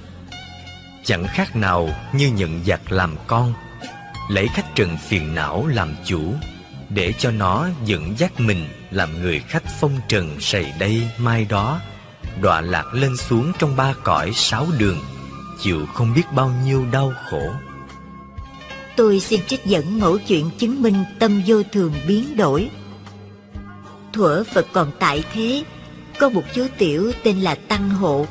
chẳng khác nào như nhận giặc làm con lấy khách trần phiền não làm chủ để cho nó dẫn dắt mình làm người khách phong trần sầy đây mai đó đọa lạc lên xuống trong ba cõi sáu đường chịu không biết bao nhiêu đau khổ. Tôi xin trích dẫn mẫu chuyện chứng minh tâm vô thường biến đổi. Thuở phật còn tại thế có một chú tiểu tên là tăng hộ.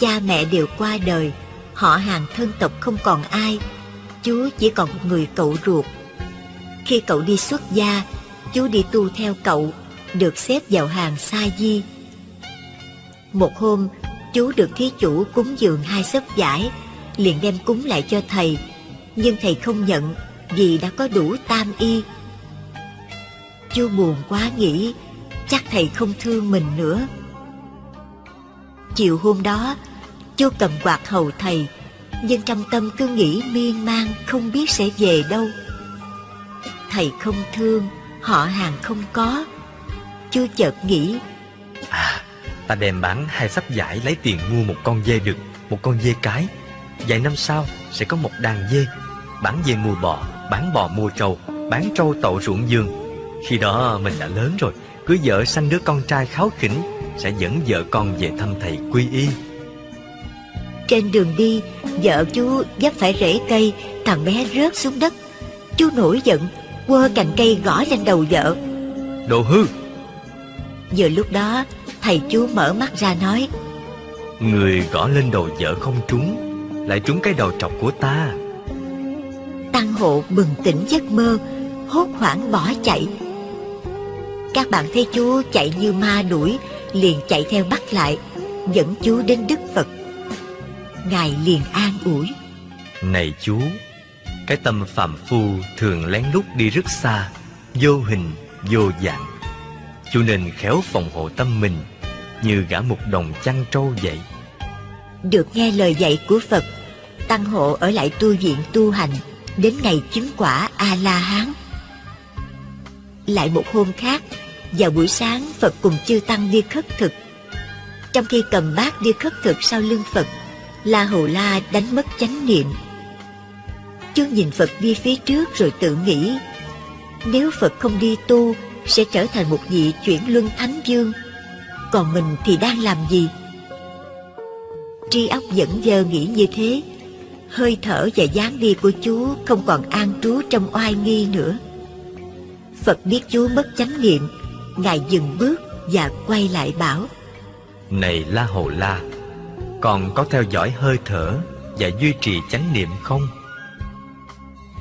Cha mẹ đều qua đời, họ hàng thân tộc không còn ai, chú chỉ còn một người cậu ruột. Khi cậu đi xuất gia, chú đi tu theo cậu, được xếp vào hàng sa di. Một hôm, chú được thí chủ cúng dường hai sấp giải liền đem cúng lại cho thầy, nhưng thầy không nhận vì đã có đủ tam y. Chú buồn quá nghĩ chắc thầy không thương mình nữa. Chiều hôm đó Chú cầm quạt hầu thầy, Nhưng trong tâm cứ nghĩ miên man, Không biết sẽ về đâu. Thầy không thương, Họ hàng không có. Chú chợt nghĩ À ta đem bán hai sắp giải Lấy tiền mua một con dê đực Một con dê cái. Vài năm sau, sẽ có một đàn dê. Bán dê mua bò, Bán bò mua trâu, Bán trâu tậu ruộng dương Khi đó mình đã lớn rồi Cưới vợ sanh đứa con trai kháo khỉnh Sẽ dẫn vợ con về thăm thầy quy y. Trên đường đi Vợ chú dấp phải rễ cây Thằng bé rớt xuống đất. Chú nổi giận Quơ cành cây gõ lên đầu vợ. Đồ hư! Vừa lúc đó Thầy chú mở mắt ra nói Người gõ lên đầu vợ không trúng Lại trúng cái đầu trọc của ta. Tăng hộ bừng tỉnh giấc mơ Hốt hoảng bỏ chạy Các bạn thấy chú chạy như ma đuổi Liền chạy theo bắt lại Dẫn chú đến Đức Phật. Ngài liền an ủi. Này chú Cái tâm phạm phu thường lén lút đi rất xa Vô hình, vô dạng. Chú nên khéo phòng hộ tâm mình Như gã một đồng chăn trâu vậy. Được nghe lời dạy của Phật Tăng hộ ở lại tu viện tu hành Đến ngày chứng quả A-la-hán lại một hôm khác Vào buổi sáng Phật cùng chư Tăng đi khất thực Trong khi cầm bát đi khất thực sau lưng Phật La Hầu La đánh mất chánh niệm. Chú nhìn Phật đi phía trước rồi tự nghĩ, nếu Phật không đi tu, sẽ trở thành một vị chuyển luân thánh vương. Còn mình thì đang làm gì? Tri óc vẫn dơ nghĩ như thế, hơi thở và dáng đi của chú không còn an trú trong oai nghi nữa. Phật biết chú mất chánh niệm, Ngài dừng bước và quay lại bảo Này La Hầu La, còn có theo dõi hơi thở và duy trì chánh niệm không?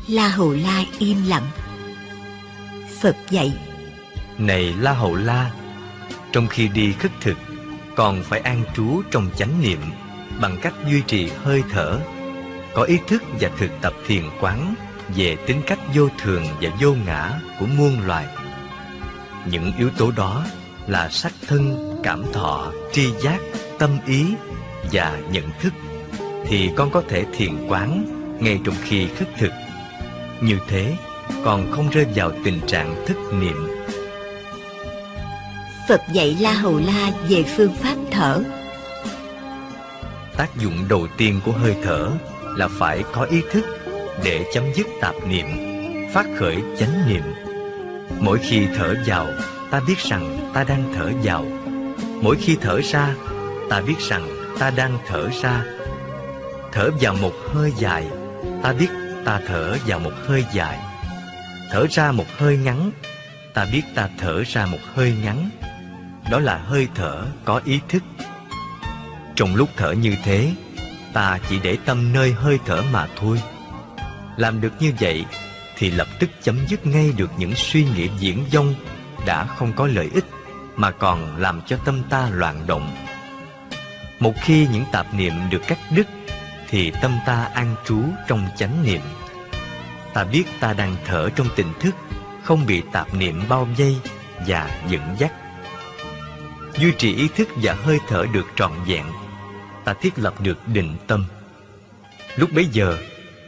La Hầu La im lặng. Phật dạy: Này La Hầu La, trong khi đi khất thực, còn phải an trú trong chánh niệm, bằng cách duy trì hơi thở, có ý thức và thực tập thiền quán về tính cách vô thường và vô ngã của muôn loài. Những yếu tố đó là sắc thân, cảm thọ, tri giác, tâm ý và nhận thức thì con có thể thiền quán ngay trong khi khất thực. Như thế, còn không rơi vào tình trạng thức niệm. Phật dạy La Hầu La về phương pháp thở. Tác dụng đầu tiên của hơi thở là phải có ý thức để chấm dứt tạp niệm, phát khởi chánh niệm. Mỗi khi thở vào, ta biết rằng ta đang thở vào. Mỗi khi thở ra, ta biết rằng ta đang thở ra. Thở vào một hơi dài, ta biết ta thở vào một hơi dài. Thở ra một hơi ngắn, ta biết ta thở ra một hơi ngắn. Đó là hơi thở có ý thức. Trong lúc thở như thế, ta chỉ để tâm nơi hơi thở mà thôi. Làm được như vậy thì lập tức chấm dứt ngay được những suy nghĩ diễn dông đã không có lợi ích mà còn làm cho tâm ta loạn động. Một khi những tạp niệm được cắt đứt thì tâm ta an trú trong chánh niệm. Ta biết ta đang thở trong tỉnh thức, không bị tạp niệm bao vây và dẫn dắt. Duy trì ý thức và hơi thở được trọn vẹn, ta thiết lập được định tâm. Lúc bấy giờ,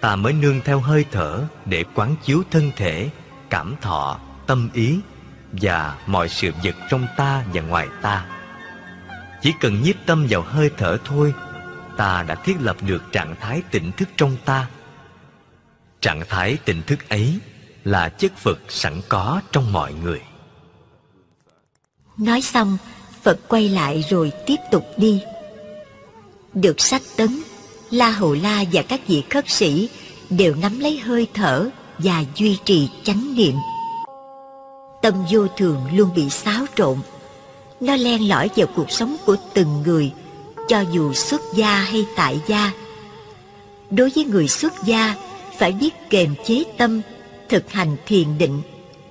ta mới nương theo hơi thở để quán chiếu thân thể, cảm thọ, tâm ý và mọi sự vật trong ta và ngoài ta. Chỉ cần nhiếp tâm vào hơi thở thôi, ta đã thiết lập được trạng thái tỉnh thức trong ta. Trạng thái tỉnh thức ấy là chất phật sẵn có trong mọi người. Nói xong, Phật quay lại rồi tiếp tục đi. Được sách tấn, La Hầu La và các vị khất sĩ đều nắm lấy hơi thở và duy trì chánh niệm. Tâm vô thường luôn bị xáo trộn. Nó len lỏi vào cuộc sống của từng người, cho dù xuất gia hay tại gia. Đối với người xuất gia, phải biết kềm chế tâm, thực hành thiền định,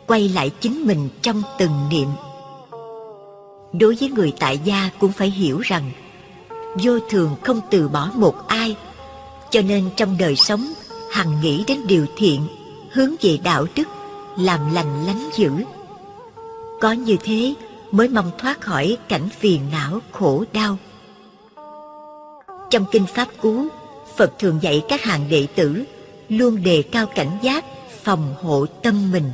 quay lại chính mình trong từng niệm. Đối với người tại gia cũng phải hiểu rằng vô thường không từ bỏ một ai, cho nên trong đời sống hằng nghĩ đến điều thiện, hướng về đạo đức, làm lành lánh dữ. Có như thế mới mong thoát khỏi cảnh phiền não khổ đau. Trong Kinh Pháp Cú, Phật thường dạy các hàng đệ tử luôn đề cao cảnh giác, phòng hộ tâm mình.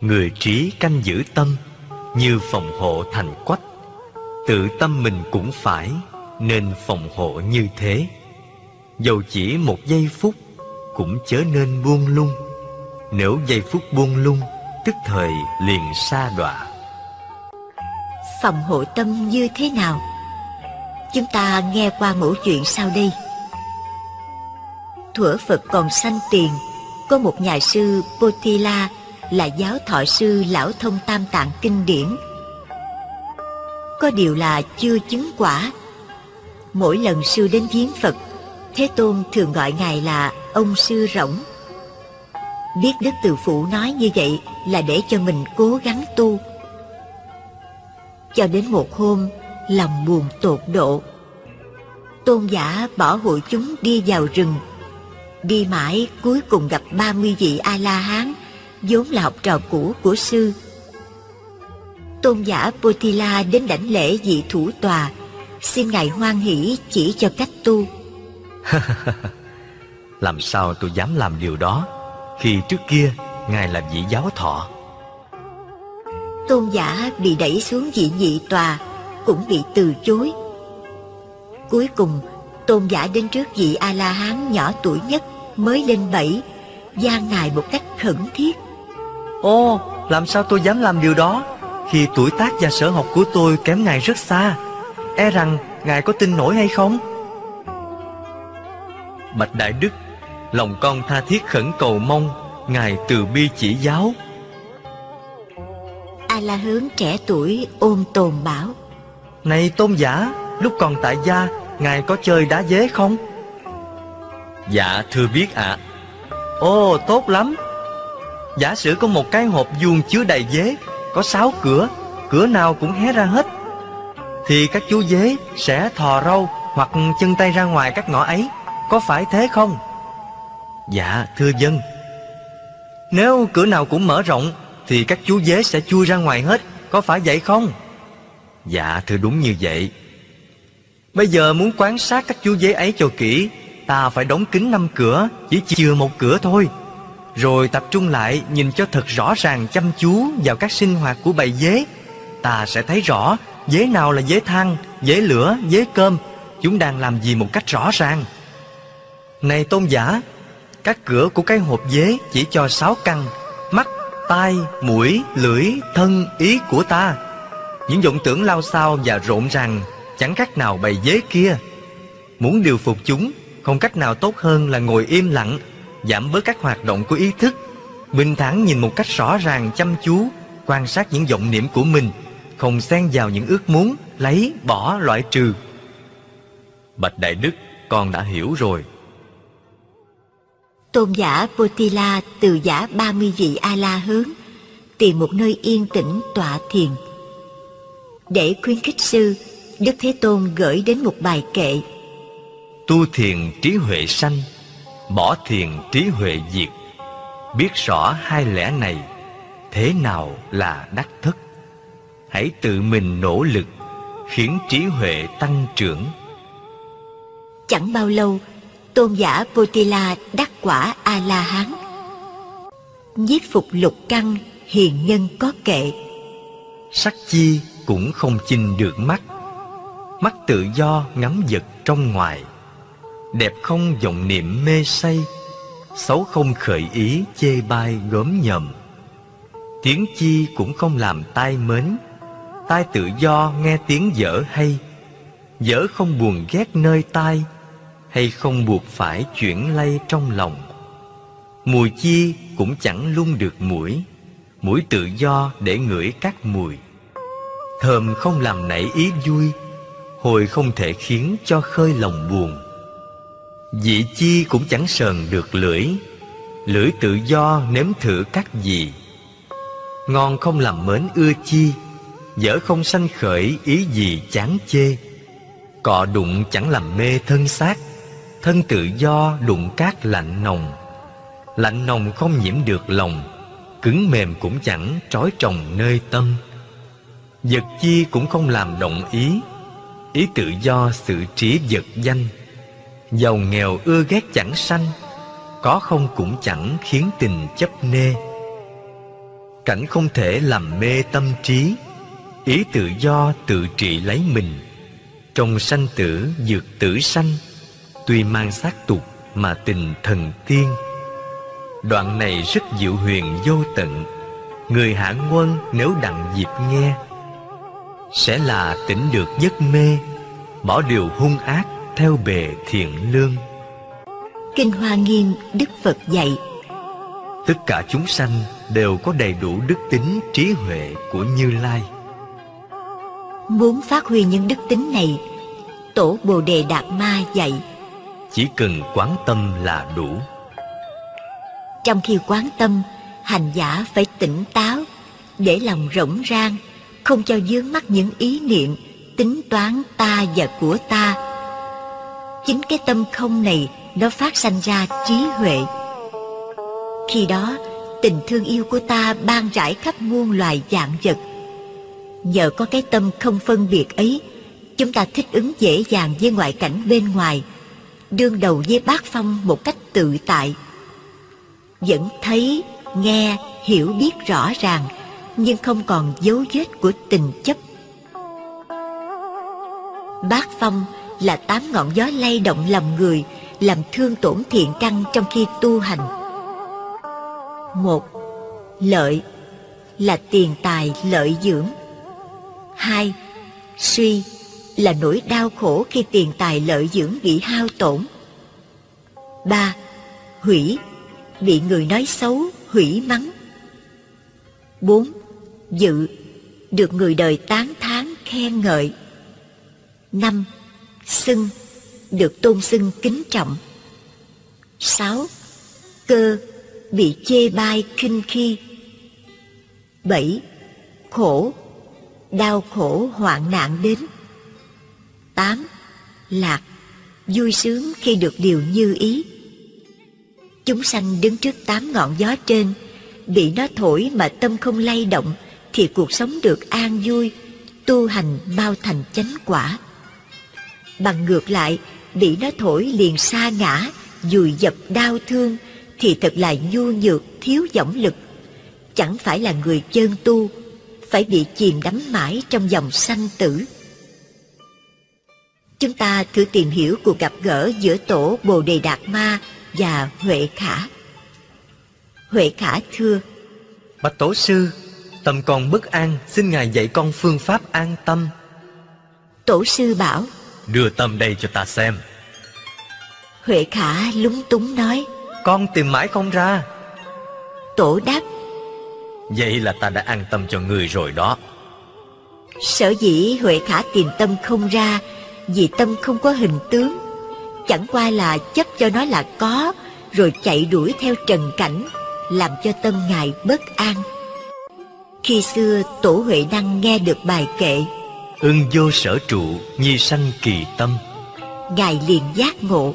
Người trí canh giữ tâm như phòng hộ thành quách. Tự tâm mình cũng phải nên phòng hộ như thế. Dầu chỉ một giây phút cũng chớ nên buông lung. Nếu giây phút buông lung, tức thời liền xa đọa. Phòng hộ tâm như thế nào? Chúng ta nghe qua mẫu chuyện sau đây. Thuở Phật còn sanh tiền, có một nhà sư Potila là giáo thọ sư lão thông tam tạng kinh điển. Có điều là chưa chứng quả. Mỗi lần sư đến viếng Phật, Thế Tôn thường gọi ngài là ông sư rỗng. Biết Đức Từ Phụ nói như vậy là để cho mình cố gắng tu. Cho đến một hôm, lòng buồn tột độ. Tôn giả bỏ hội chúng đi vào rừng. Đi mãi cuối cùng gặp 30 vị A-la-hán, vốn là học trò cũ của sư. Tôn giả Potila đến đảnh lễ vị thủ tòa, xin ngài hoan hỷ chỉ cho cách tu. làm sao tôi dám làm điều đó khi trước kia ngài là vị giáo thọ? Tôn giả bị đẩy xuống vị nhị tòa cũng bị từ chối. Cuối cùng tôn giả đến trước vị a la hán nhỏ tuổi nhất mới lên bảy gian ngài một cách khẩn thiết. Ô làm sao tôi dám làm điều đó khi tuổi tác và sở học của tôi kém ngài rất xa e rằng ngài có tin nổi hay không? Bạch đại đức lòng con tha thiết khẩn cầu mong ngài từ bi chỉ giáo. A la hướng trẻ tuổi ôm tồn bảo này tôn giả lúc còn tại gia ngài có chơi đá dế không? Dạ thưa biết ạ. À. ồ tốt lắm. Giả sử có một cái hộp vuông chứa đầy dế có sáu cửa cửa nào cũng hé ra hết Thì các chú dế sẽ thò râu Hoặc chân tay ra ngoài các ngõ ấy, Có phải thế không? Dạ thưa dân Nếu cửa nào cũng mở rộng, Thì các chú dế sẽ chui ra ngoài hết, Có phải vậy không? Dạ thưa đúng như vậy Bây giờ muốn quan sát các chú dế ấy cho kỹ, Ta phải đóng kín năm cửa, Chỉ chừa một cửa thôi rồi tập trung lại nhìn cho thật rõ ràng chăm chú vào các sinh hoạt của bầy dế. Ta sẽ thấy rõ dế nào là dế than, dế lửa, dế cơm. Chúng đang làm gì một cách rõ ràng? Này tôn giả Các cửa của cái hộp dế chỉ cho sáu căn Mắt, tai, mũi, lưỡi, thân, ý của ta. Những vọng tưởng lao xao và rộn ràng Chẳng cách nào bày dế kia. Muốn điều phục chúng Không cách nào tốt hơn là ngồi im lặng Giảm bớt các hoạt động của ý thức. Bình thản nhìn một cách rõ ràng chăm chú Quan sát những vọng niệm của mình Không xen vào những ước muốn Lấy, bỏ, loại trừ. Bạch Đại Đức Con đã hiểu rồi. Tôn giả Potila từ giả 30 vị A-la hướng Tìm một nơi yên tĩnh tọa thiền. Để khuyến khích sư Đức Thế Tôn gửi đến một bài kệ. Tu thiền trí huệ sanh Bỏ thiền trí huệ diệt. Biết rõ hai lẽ này Thế nào là đắc thất Hãy tự mình nỗ lực Khiến trí huệ tăng trưởng. Chẳng bao lâu Tôn giả Potila đắc quả A-la-hán. Nhiếp phục lục căn Hiền nhân có kệ. Sắc chi cũng không chinh được mắt. Mắt tự do ngắm vật trong ngoài đẹp không vọng niệm mê say, xấu không khởi ý chê bai gớm nhầm tiếng chi cũng không làm tai mến, tai tự do nghe tiếng dở hay. Dở không buồn ghét nơi tai, hay không buộc phải chuyển lay trong lòng. Mùi chi cũng chẳng lung được mũi mũi tự do để ngửi các mùi. Thơm không làm nảy ý vui, Hồi không thể khiến cho khơi lòng buồn. Dị chi cũng chẳng sờn được lưỡi. Lưỡi tự do nếm thử các gì Ngon không làm mến ưa chi, Dở không sanh khởi ý gì chán chê. Cọ đụng chẳng làm mê thân xác, Thân tự do đụng cát lạnh nồng. Lạnh nồng không nhiễm được lòng, Cứng mềm cũng chẳng trói trồng nơi tâm. Vật chi cũng không làm động ý ý tự do sự trí vật danh giàu nghèo ưa ghét chẳng sanh, có không cũng chẳng khiến tình chấp nê. Cảnh không thể làm mê tâm trí, ý tự do tự trị lấy mình. Trong sanh tử, dược tử sanh, tuy mang xác tục mà tình thần tiên. Đoạn này rất diệu huyền vô tận, người hạ quân nếu đặng dịp nghe, sẽ là tỉnh được giấc mê, bỏ điều hung ác theo bề thiện lương. Kinh hoa nghiêm đức phật dạy tất cả chúng sanh đều có đầy đủ đức tính trí huệ của như lai. Muốn phát huy những đức tính này tổ bồ đề đạt ma dạy chỉ cần quán tâm là đủ. trong khi quán tâm hành giả phải tỉnh táo để lòng rỗng rang không cho dướng mắt những ý niệm tính toán ta và của ta chính cái tâm không này nó phát sanh ra trí huệ. Khi đó, tình thương yêu của ta ban rải khắp muôn loài dạng vật. Nhờ có cái tâm không phân biệt ấy, chúng ta thích ứng dễ dàng với ngoại cảnh bên ngoài, đương đầu với bát phong một cách tự tại. Vẫn thấy, nghe, hiểu biết rõ ràng, nhưng không còn dấu vết của tình chấp. Bát phong là tám ngọn gió lay động lòng người, làm thương tổn thiện căn trong khi tu hành. Một, lợi là tiền tài lợi dưỡng. Hai, suy là nỗi đau khổ khi tiền tài lợi dưỡng bị hao tổn. Ba, hủy bị người nói xấu, hủy mắng. Bốn, dự được người đời tán thán khen ngợi năm xưng, được tôn xưng kính trọng. Sáu, cơ, bị chê bai khinh khi. Bảy, khổ, đau khổ hoạn nạn đến. Tám, lạc, vui sướng khi được điều như ý. Chúng sanh đứng trước tám ngọn gió trên, bị nó thổi mà tâm không lay động, thì cuộc sống được an vui, tu hành bao thành chánh quả bằng ngược lại bị nó thổi liền xa ngã dùi dập đau thương thì thật là nhu nhược thiếu dõng lực. Chẳng phải là người chân tu phải bị chìm đắm mãi trong dòng sanh tử. Chúng ta thử tìm hiểu cuộc gặp gỡ giữa tổ bồ đề đạt ma và huệ khả. Huệ khả thưa bạch tổ sư tâm con bất an xin ngài dạy con phương pháp an tâm. Tổ sư bảo đưa tâm đây cho ta xem. Huệ khả lúng túng nói con tìm mãi không ra. Tổ đáp vậy là ta đã an tâm cho người rồi đó. Sở dĩ huệ khả tìm tâm không ra vì tâm không có hình tướng. Chẳng qua là chấp cho nó là có rồi chạy đuổi theo trần cảnh làm cho tâm ngài bất an. Khi xưa tổ huệ năng nghe được bài kệ ưng vô sở trụ, nhi sanh kỳ tâm. Ngài liền giác ngộ.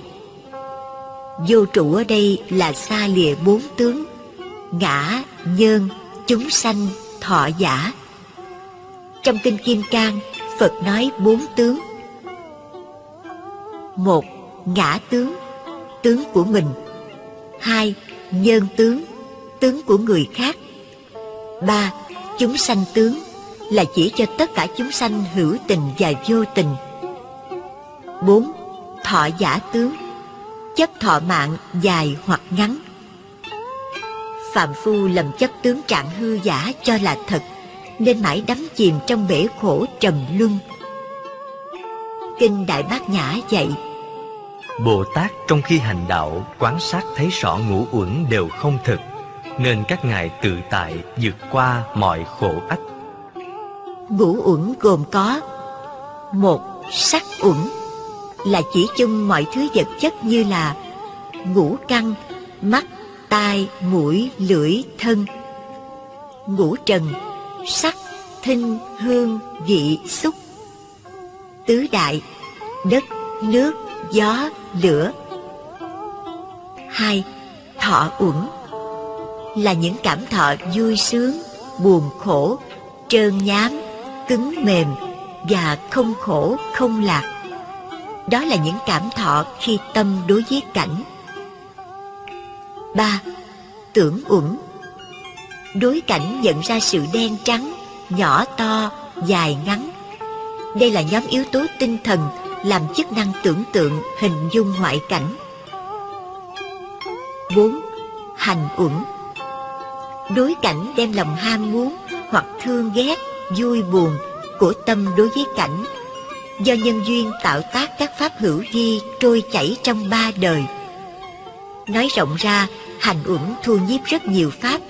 Vô trụ ở đây là xa lìa bốn tướng, ngã nhân chúng sanh, thọ giả. Trong kinh kim cang, phật nói bốn tướng. Một, ngã tướng tướng của mình. Hai nhân tướng tướng của người khác. Ba, chúng sanh tướng là chỉ cho tất cả chúng sanh hữu tình và vô tình. Bốn, thọ giả tướng, chấp thọ mạng dài hoặc ngắn. Phạm phu lầm chấp tướng trạng hư giả cho là thật, nên mãi đắm chìm trong bể khổ trầm luân. Kinh đại bát nhã dạy, bồ tát trong khi hành đạo, quán sát thấy rõ ngũ uẩn đều không thực, nên các ngài tự tại vượt qua mọi khổ ách ngũ uẩn gồm có một sắc uẩn, là chỉ chung mọi thứ vật chất như là ngũ căn, mắt, tai, mũi, lưỡi, thân. Ngũ trần, sắc, thinh, hương, vị, xúc. Tứ đại, đất, nước, gió, lửa. Hai, thọ uẩn, là những cảm thọ vui sướng, buồn khổ, trơn nhám cứng mềm và không khổ không lạc. Đó là những cảm thọ khi tâm đối với cảnh. Ba tưởng uẩn. Đối cảnh nhận ra sự đen trắng nhỏ to dài ngắn. Đây là nhóm yếu tố tinh thần làm chức năng tưởng tượng hình dung ngoại cảnh. 4. Hành uẩn. Đối cảnh đem lòng ham muốn hoặc thương ghét, vui buồn của tâm đối với cảnh do nhân duyên tạo tác các pháp hữu vi trôi chảy trong ba đời. Nói rộng ra, hành uẩn thu nhiếp rất nhiều pháp,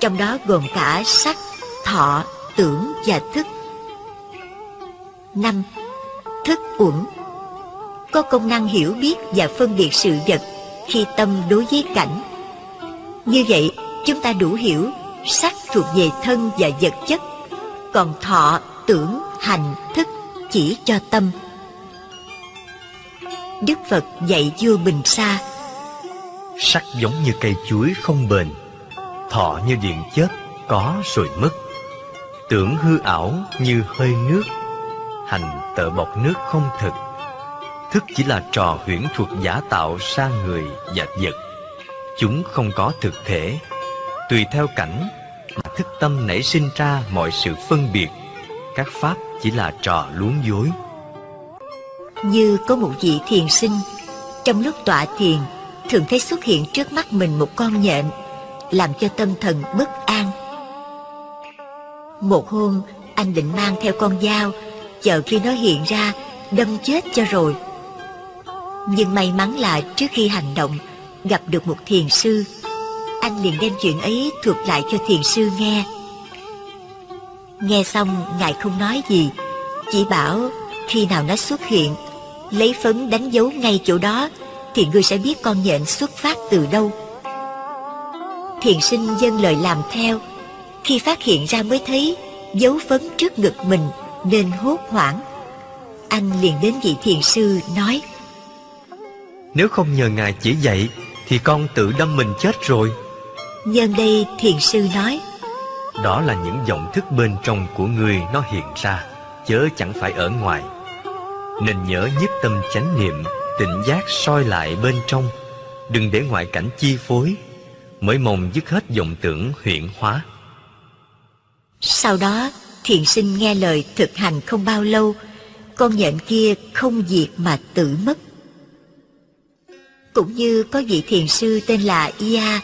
trong đó gồm cả sắc, thọ, tưởng và thức. năm Thức uẩn có công năng hiểu biết và phân biệt sự vật khi tâm đối với cảnh. Như vậy, chúng ta đủ hiểu sắc thuộc về thân và vật chất, còn thọ, tưởng, hành, thức chỉ cho tâm. Đức Phật dạy vua Bình Sa Sắc giống như cây chuối không bền Thọ như điện chớp có rồi mất. Tưởng hư ảo như hơi nước Hành tợ bọc nước không thực. Thức chỉ là trò huyễn thuật giả tạo sang người và vật. Chúng không có thực thể. Tùy theo cảnh thức tâm nảy sinh ra mọi sự phân biệt. Các pháp chỉ là trò luống dối. Như có một vị thiền sinh, Trong lúc tọa thiền, Thường thấy xuất hiện trước mắt mình một con nhện, Làm cho tâm thần bất an. Một hôm, anh định mang theo con dao, Chờ khi nó hiện ra, Đâm chết cho rồi. Nhưng may mắn là trước khi hành động, Gặp được một thiền sư anh liền đem chuyện ấy thuật lại cho thiền sư nghe. Nghe xong, Ngài không nói gì, Chỉ bảo khi nào nó xuất hiện, Lấy phấn đánh dấu ngay chỗ đó, Thì ngươi sẽ biết con nhện xuất phát từ đâu. Thiền sinh dân lời làm theo. Khi phát hiện ra mới thấy, Dấu phấn trước ngực mình Nên hốt hoảng. Anh liền đến vị thiền sư nói, Nếu không nhờ ngài chỉ dạy, Thì con tự đâm mình chết rồi. Nhân đây thiền sư nói Đó là những vọng thức bên trong của người nó hiện ra Chớ chẳng phải ở ngoài. Nên nhớ nhất tâm chánh niệm Tỉnh giác soi lại bên trong. Đừng để ngoại cảnh chi phối Mới mong dứt hết vọng tưởng huyện hóa. Sau đó thiền sinh nghe lời thực hành không bao lâu Con nhện kia không diệt mà tự mất. Cũng như có vị thiền sư tên là Ia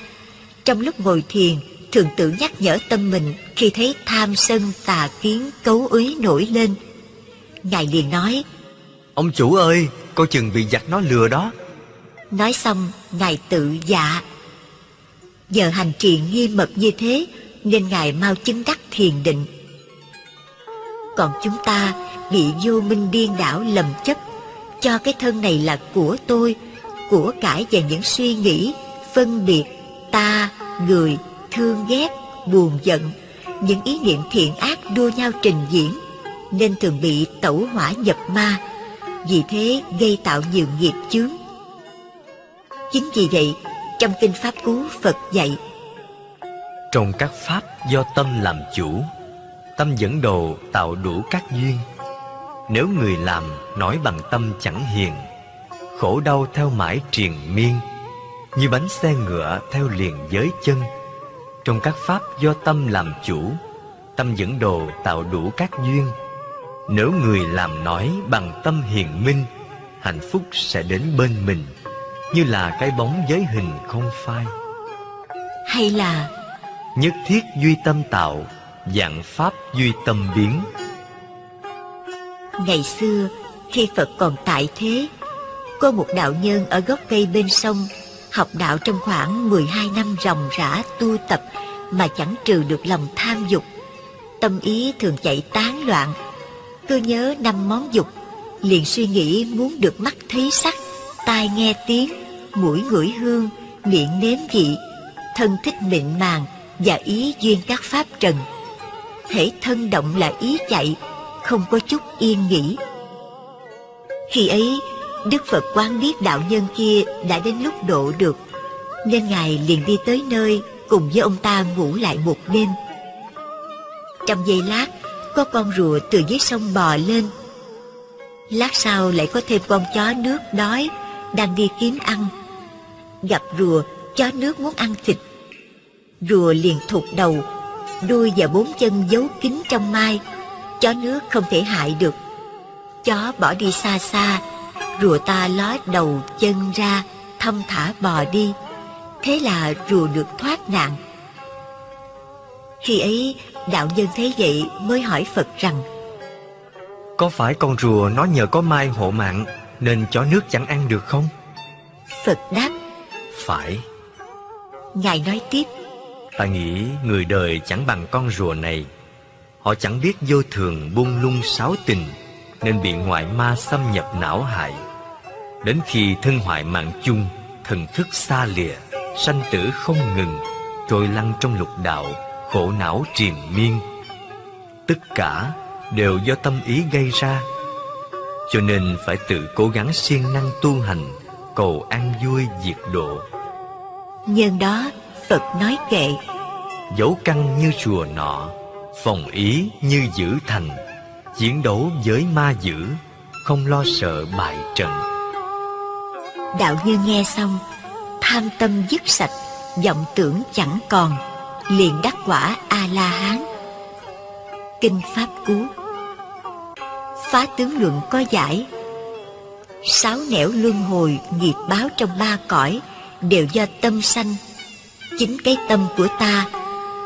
Trong lúc ngồi thiền Thường tự nhắc nhở tâm mình Khi thấy tham sân tà kiến cấu uế nổi lên. Ngài liền nói Ông chủ ơi Coi chừng bị giặc nó lừa đó. Nói xong Ngài tự dạ. Nhờ hành trì nghiêm mật như thế Nên Ngài mau chứng đắc thiền định. Còn chúng ta bị vô minh điên đảo lầm chấp Cho cái thân này là của tôi Của cải và những suy nghĩ Phân biệt Ta, người, thương ghét, buồn giận. Những ý niệm thiện ác đua nhau trình diễn Nên thường bị tẩu hỏa nhập ma. Vì thế gây tạo nhiều nghiệp chướng. Chính vì vậy trong kinh Pháp Cú Phật dạy Trong các pháp do tâm làm chủ Tâm dẫn đầu tạo đủ các duyên. Nếu người làm nói bằng tâm chẳng hiền Khổ đau theo mãi triền miên. Như bánh xe ngựa theo liền giới chân. Trong các pháp do tâm làm chủ Tâm dẫn đồ tạo đủ các duyên. Nếu người làm nói bằng tâm hiền minh Hạnh phúc sẽ đến bên mình như là cái bóng giới hình không phai. Hay là nhất thiết duy tâm tạo dạng pháp duy tâm biến. Ngày xưa khi phật còn tại thế có một đạo nhân ở gốc cây bên sông học đạo trong khoảng 12 năm ròng rã tu tập mà chẳng trừ được lòng tham dục tâm ý thường chạy tán loạn cứ nhớ năm món dục liền suy nghĩ muốn được mắt thấy sắc tai nghe tiếng, mũi ngửi hương, miệng nếm vị, thân thích mịn màng và ý duyên các pháp trần. thể thân động là ý chạy, không có chút yên nghỉ. Khi ấy, Đức Phật quán biết đạo nhân kia đã đến lúc độ được, nên Ngài liền đi tới nơi cùng với ông ta ngủ lại một đêm. Trong giây lát, có con rùa từ dưới sông bò lên. Lát sau lại có thêm con chó nước đói đang đi kiếm ăn. Gặp rùa, chó nước muốn ăn thịt. Rùa liền thụt đầu, đuôi và bốn chân giấu kín trong mai. Chó nước không thể hại được. Chó bỏ đi xa xa, rùa ta ló đầu chân ra, thong thả bò đi. Thế là rùa được thoát nạn. Khi ấy, đạo nhân thấy vậy mới hỏi Phật rằng Có phải con rùa nó nhờ có mai hộ mạng nên chó nước chẳng ăn được không? Phật đáp Phải Ngài nói tiếp Ta nghĩ người đời chẳng bằng con rùa này Họ chẳng biết vô thường buông lung sáu tình Nên bị ngoại ma xâm nhập não hại. Đến khi thân hoại mạng chung Thần thức xa lìa Sanh tử không ngừng Trôi lăn trong lục đạo Khổ não triền miên. Tất cả đều do tâm ý gây ra. Cho nên phải tự cố gắng siêng năng tu hành Cầu an vui diệt độ. Nhân đó Phật nói kệ Dấu căn như chùa nọ Phòng ý như giữ thành Chiến đấu với ma dữ, Không lo sợ bại trận. Đạo nhân nghe xong, Tham tâm dứt sạch, vọng tưởng chẳng còn, Liền đắc quả A-la-hán. Kinh Pháp Cú. Phá tướng luận có giải. Sáu nẻo luân hồi nghiệp báo trong ba cõi đều do tâm sanh. Chính cái tâm của ta,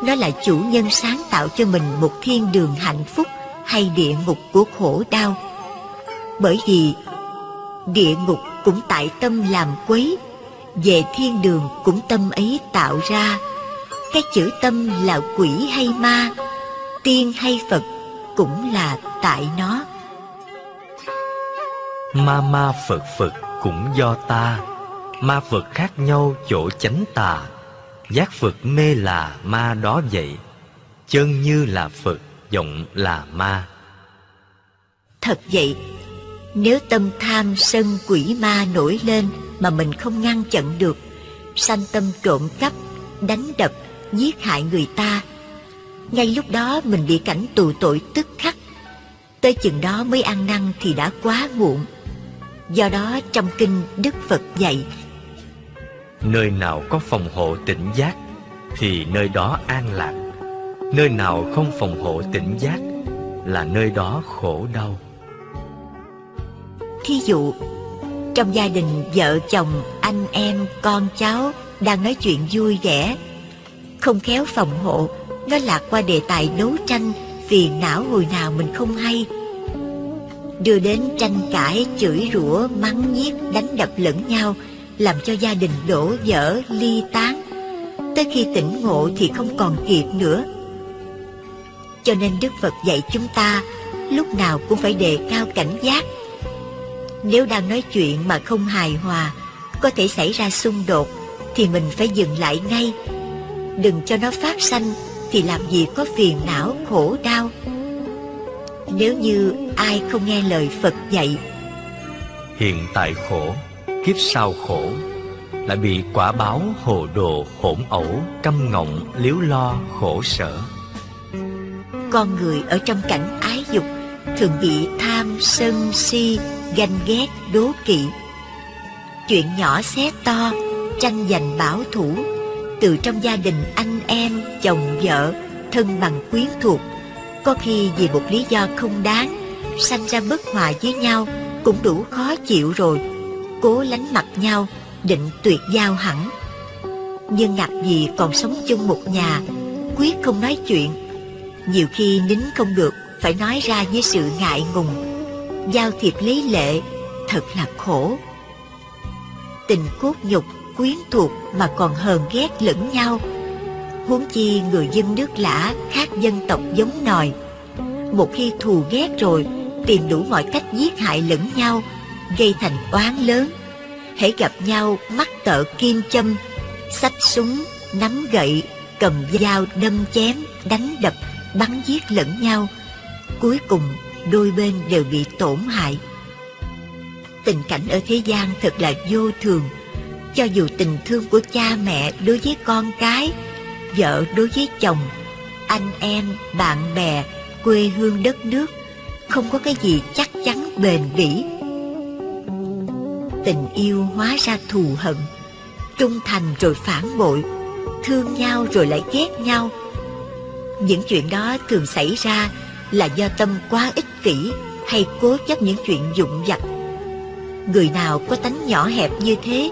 nó là chủ nhân sáng tạo cho mình một thiên đường hạnh phúc hay địa ngục của khổ đau. Bởi vì địa ngục cũng tại tâm làm quấy về thiên đường cũng tâm ấy tạo ra. Cái chữ tâm là quỷ hay ma tiên hay phật cũng là tại nó. Ma ma Phật Phật cũng do ta Ma Phật khác nhau chỗ chánh tà. Giác Phật mê là ma đó vậy Chân như là Phật, giọng là ma Thật vậy, Nếu tâm tham sân quỷ ma nổi lên mà mình không ngăn chặn được, sanh tâm trộm cắp, đánh đập, giết hại người ta, ngay lúc đó mình bị cảnh tù tội tức khắc. Tới chừng đó mới ăn năn thì đã quá muộn. Do đó trong kinh Đức Phật dạy Nơi nào có phòng hộ tỉnh giác Thì nơi đó an lạc Nơi nào không phòng hộ tỉnh giác Là nơi đó khổ đau Thí dụ Trong gia đình vợ chồng, anh em, con cháu Đang nói chuyện vui vẻ Không khéo phòng hộ Nó lạc qua đề tài đấu tranh Phiền não hồi nào mình không hay đưa đến tranh cãi, chửi rủa, mắng nhiếc, đánh đập lẫn nhau, làm cho gia đình đổ vỡ, ly tán. Tới khi tỉnh ngộ thì không còn kịp nữa. Cho nên Đức Phật dạy chúng ta lúc nào cũng phải đề cao cảnh giác. Nếu đang nói chuyện mà không hài hòa, có thể xảy ra xung đột, thì mình phải dừng lại ngay. Đừng cho nó phát sanh, thì làm gì có phiền não, khổ đau. Nếu như ai không nghe lời Phật dạy Hiện tại khổ, kiếp sau khổ Lại bị quả báo hồ đồ hỗn ẩu Căm ngọng liếu lo khổ sở con người ở trong cảnh ái dục Thường bị tham sân si, Ganh ghét, đố kỵ. Chuyện nhỏ xé to, Tranh giành bảo thủ, Từ trong gia đình anh em, Chồng vợ, Thân bằng quyến thuộc, có khi vì một lý do không đáng, Sanh ra bất hòa với nhau Cũng đủ khó chịu rồi, Cố lánh mặt nhau, Định tuyệt giao hẳn. Nhưng ngặt gì còn sống chung một nhà, Quyết không nói chuyện nhiều khi nín không được, Phải nói ra với sự ngại ngùng. Giao thiệp lý lệ, Thật là khổ. Tình cốt nhục, quyến thuộc Mà còn hờn ghét lẫn nhau. Huống chi người dân nước lã khác dân tộc giống nòi. Một khi thù ghét rồi, tìm đủ mọi cách giết hại lẫn nhau, gây thành oán lớn. Hãy gặp nhau mắt tợ kim châm, xách súng, nắm gậy, cầm dao, đâm chém, đánh đập bắn giết lẫn nhau cuối cùng đôi bên đều bị tổn hại tình cảnh ở thế gian thật là vô thường cho dù tình thương của cha mẹ đối với con cái vợ đối với chồng, anh em, bạn bè, quê hương đất nước, không có cái gì chắc chắn bền bỉ. Tình yêu hóa ra thù hận, trung thành rồi phản bội, thương nhau rồi lại ghét nhau. Những chuyện đó thường xảy ra là do tâm quá ích kỷ hay cố chấp những chuyện dụng vặt. Người nào có tánh nhỏ hẹp như thế,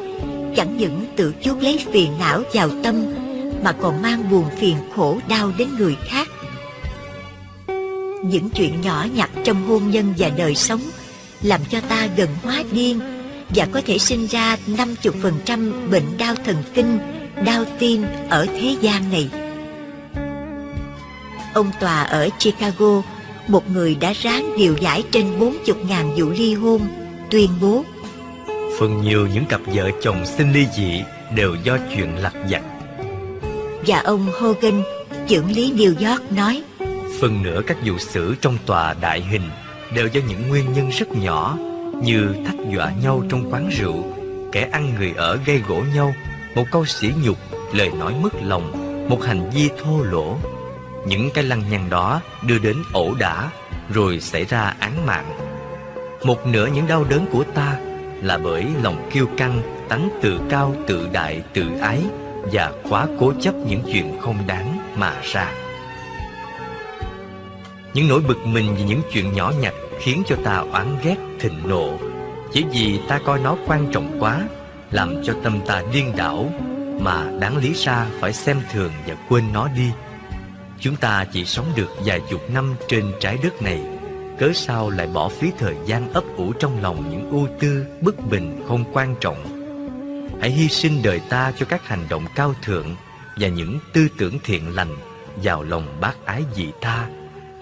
chẳng những tự chuốc lấy phiền não vào tâm mà còn mang buồn phiền khổ đau đến người khác. Những chuyện nhỏ nhặt trong hôn nhân và đời sống làm cho ta gần hóa điên và có thể sinh ra 50% bệnh đau thần kinh, đau tim ở thế gian này. Ông Tòa ở Chicago, một người đã ráng điều giải trên 40.000 vụ ly hôn, tuyên bố Phần nhiều những cặp vợ chồng sinh ly dị đều do chuyện lặt vặt và ông Hogan, trưởng lý New York nói Phần nửa các vụ xử trong tòa đại hình đều do những nguyên nhân rất nhỏ như thách dọa nhau trong quán rượu, kẻ ăn người ở gây gỗ nhau, một câu sỉ nhục, lời nói mất lòng, một hành vi thô lỗ. Những cái lăng nhăng đó đưa đến ổ đả, rồi xảy ra án mạng. Một nửa những đau đớn của ta là bởi lòng kiêu căng, tánh tự cao, tự đại, tự ái, và quá cố chấp những chuyện không đáng mà ra. Những nỗi bực mình vì những chuyện nhỏ nhặt khiến cho ta oán ghét thịnh nộ, chỉ vì ta coi nó quan trọng quá, làm cho tâm ta điên đảo, mà đáng lý ra phải xem thường và quên nó đi. Chúng ta chỉ sống được vài chục năm trên trái đất này, cớ sao lại bỏ phí thời gian ấp ủ trong lòng những ưu tư, bất bình không quan trọng Hãy hy sinh đời ta cho các hành động cao thượng và những tư tưởng thiện lành vào lòng bác ái dị tha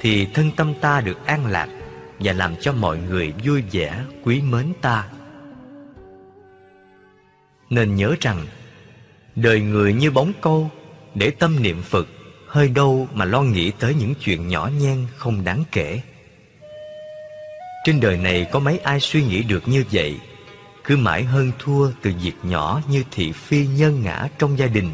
thì thân tâm ta được an lạc và làm cho mọi người vui vẻ quý mến ta. Nên nhớ rằng đời người như bóng câu để tâm niệm Phật hơi đâu mà lo nghĩ tới những chuyện nhỏ nhen không đáng kể. Trên đời này có mấy ai suy nghĩ được như vậy? Cứ mãi hơn thua từ việc nhỏ như thị phi nhân ngã trong gia đình,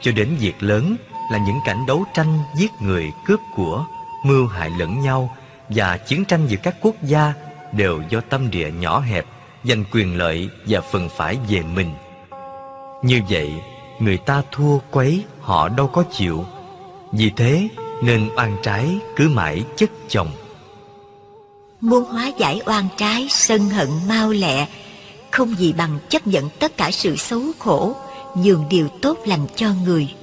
Cho đến việc lớn là những cảnh đấu tranh giết người, cướp của, Mưu hại lẫn nhau Và chiến tranh giữa các quốc gia Đều do tâm địa nhỏ hẹp, Giành quyền lợi và phần phải về mình. Như vậy, Người ta thua quấy, họ đâu có chịu. Vì thế, nên oan trái cứ mãi chất chồng. Muốn hóa giải oan trái, sân hận, mau lẹ, Không gì bằng chấp nhận tất cả sự xấu khổ, Nhường điều tốt lành cho người.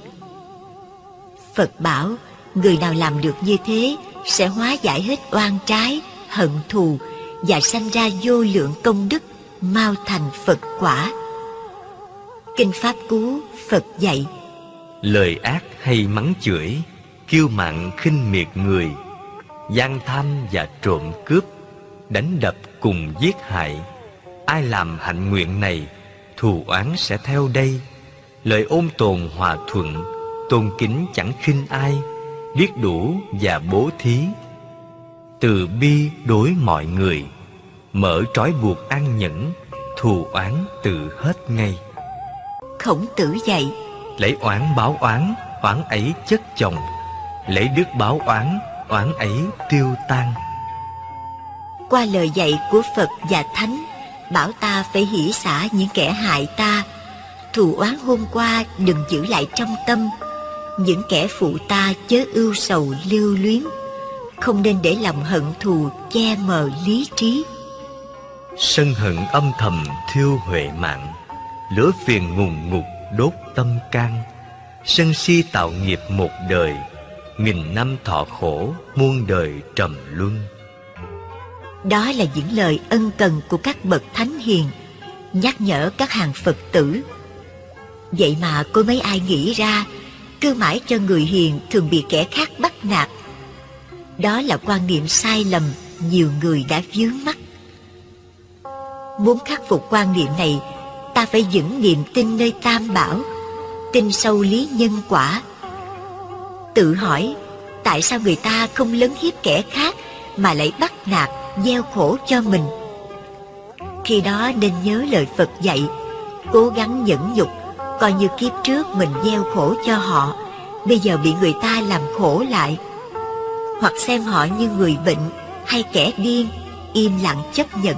Phật bảo, Người nào làm được như thế, Sẽ hóa giải hết oan trái, Hận thù Và sanh ra vô lượng công đức, Mau thành Phật quả. Kinh Pháp Cú Phật dạy Lời ác hay mắng chửi, Kiêu mạn khinh miệt người. Gian tham và trộm cướp, Đánh đập cùng giết hại. Ai làm hạnh nguyện này, Thù oán sẽ theo đây. Lời ôn tồn hòa thuận, Tôn kính chẳng khinh ai, Biết đủ và bố thí. Từ bi đối mọi người, Mở trói buộc an nhẫn, Thù oán tự hết ngay. Khổng tử dạy Lấy oán báo oán Oán ấy chất chồng. Lấy đức báo oán Oán ấy tiêu tan. Qua lời dạy của Phật và Thánh Bảo ta phải hỷ xả những kẻ hại ta. Thù oán hôm qua đừng giữ lại trong tâm. Những kẻ phụ ta chớ ưu sầu lưu luyến. Không nên để lòng hận thù che mờ lý trí. Sân hận âm thầm thiêu huệ mạng. Lửa phiền ngùng ngục đốt tâm can, Sân si tạo nghiệp một đời, Nghìn năm thọ khổ muôn đời trầm luân. Đó là những lời ân cần của các bậc thánh hiền, Nhắc nhở các hàng Phật tử. Vậy mà có mấy ai nghĩ ra, Cứ mãi cho người hiền thường bị kẻ khác bắt nạt. Đó là quan niệm sai lầm Nhiều người đã vướng mắc. Muốn khắc phục quan niệm này, Ta phải vững niềm tin nơi tam bảo. Tin sâu lý nhân quả. Tự hỏi, Tại sao người ta không lấn hiếp kẻ khác Mà lại bắt nạt, Gieo khổ cho mình? Khi đó nên nhớ lời Phật dạy, Cố gắng nhẫn nhục, Coi như kiếp trước mình gieo khổ cho họ, Bây giờ bị người ta làm khổ lại. Hoặc xem họ như người bệnh Hay kẻ điên, Im lặng chấp nhận.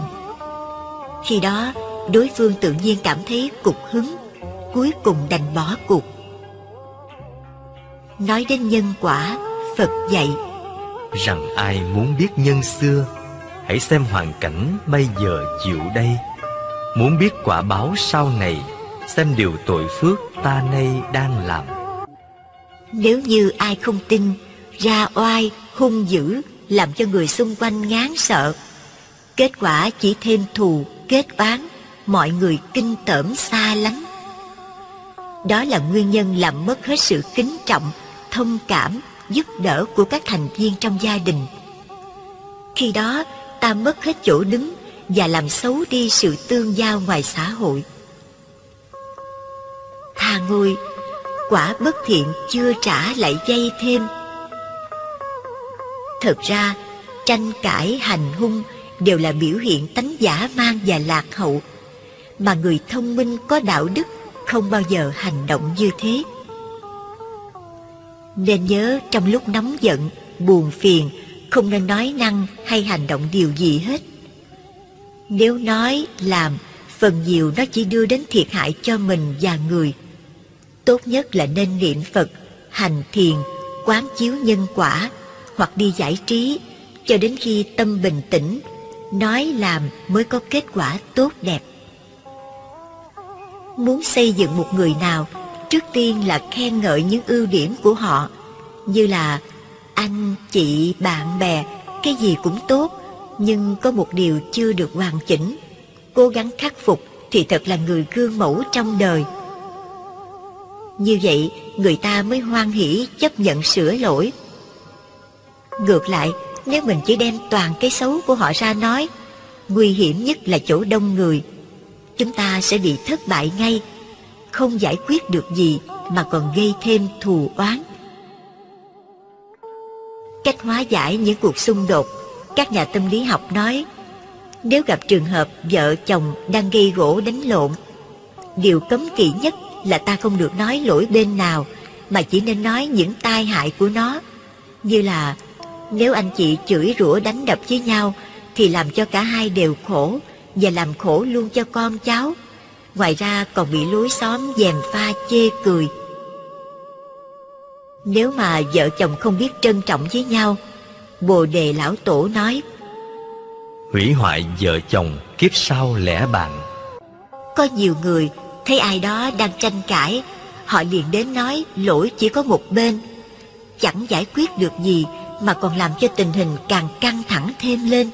Khi đó, đối phương tự nhiên cảm thấy cục hứng Cuối cùng đành bỏ cuộc. Nói đến nhân quả Phật dạy Rằng ai muốn biết nhân xưa Hãy xem hoàn cảnh bây giờ chịu đây. Muốn biết quả báo sau này Xem điều tội phước ta nay đang làm. Nếu như ai không tin Ra oai, hung dữ Làm cho người xung quanh ngán sợ Kết quả chỉ thêm thù, kết oán Mọi người kinh tởm xa lắm đó là nguyên nhân làm mất hết sự kính trọng Thông cảm, giúp đỡ của các thành viên trong gia đình. Khi đó ta mất hết chỗ đứng Và làm xấu đi sự tương giao ngoài xã hội. Tha ngôi quả bất thiện chưa trả lại dây thêm. Thật ra tranh cãi hành hung đều là biểu hiện tánh giả mang và lạc hậu mà người thông minh có đạo đức không bao giờ hành động như thế. Nên nhớ trong lúc nóng giận buồn phiền không nên nói năng hay hành động điều gì hết. Nếu nói làm phần nhiều nó chỉ đưa đến thiệt hại cho mình và người. Tốt nhất là nên niệm Phật, hành thiền, quán chiếu nhân quả hoặc đi giải trí cho đến khi tâm bình tĩnh, nói làm mới có kết quả tốt đẹp. Muốn xây dựng một người nào, trước tiên là khen ngợi những ưu điểm của họ, như là anh, chị, bạn bè, cái gì cũng tốt, nhưng có một điều chưa được hoàn chỉnh. Cố gắng khắc phục thì thật là người gương mẫu trong đời. Như vậy người ta mới hoan hỷ chấp nhận sửa lỗi Ngược lại nếu mình chỉ đem toàn cái xấu của họ ra nói Nguy hiểm nhất là chỗ đông người Chúng ta sẽ bị thất bại ngay Không giải quyết được gì Mà còn gây thêm thù oán Cách hóa giải những cuộc xung đột Các nhà tâm lý học nói Nếu gặp trường hợp vợ chồng đang gây gỗ đánh lộn, điều cấm kỵ nhất là ta không được nói lỗi bên nào, mà chỉ nên nói những tai hại của nó. Như là nếu anh chị chửi rủa đánh đập với nhau thì làm cho cả hai đều khổ và làm khổ luôn cho con cháu. Ngoài ra còn bị lối xóm dèm pha chê cười. Nếu mà vợ chồng không biết trân trọng với nhau, Bồ Đề Lão Tổ nói Hủy hoại vợ chồng kiếp sau lẽ bạn Có nhiều người thấy ai đó đang tranh cãi Họ liền đến nói lỗi chỉ có một bên Chẳng giải quyết được gì Mà còn làm cho tình hình càng căng thẳng thêm lên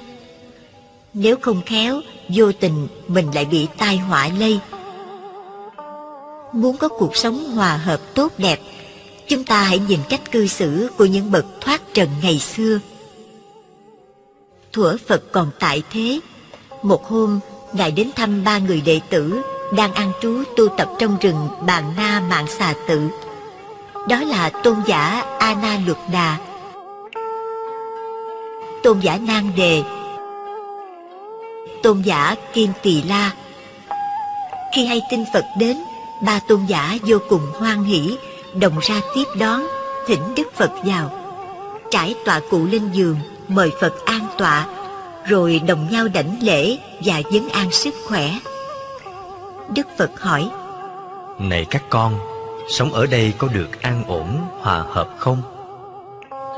Nếu không khéo Vô tình mình lại bị tai họa lây Muốn có cuộc sống hòa hợp tốt đẹp Chúng ta hãy nhìn cách cư xử của những bậc thoát trần ngày xưa thuở Phật còn tại thế. Một hôm, Ngài đến thăm ba người đệ tử đang an trú tu tập trong rừng Bàn Na Mạng Xà Tự. Đó là tôn giả A Na Luật Đà, tôn giả Nang Đề, tôn giả Kim Tỳ La. Khi hay tin Phật đến, ba tôn giả vô cùng hoan hỷ, đồng ra tiếp đón, thỉnh Đức Phật vào. Trải tọa cụ lên giường, mời Phật an tọa, rồi đồng nhau đảnh lễ và vấn an sức khỏe. Đức Phật hỏi, Này các con, sống ở đây có được an ổn, hòa hợp không?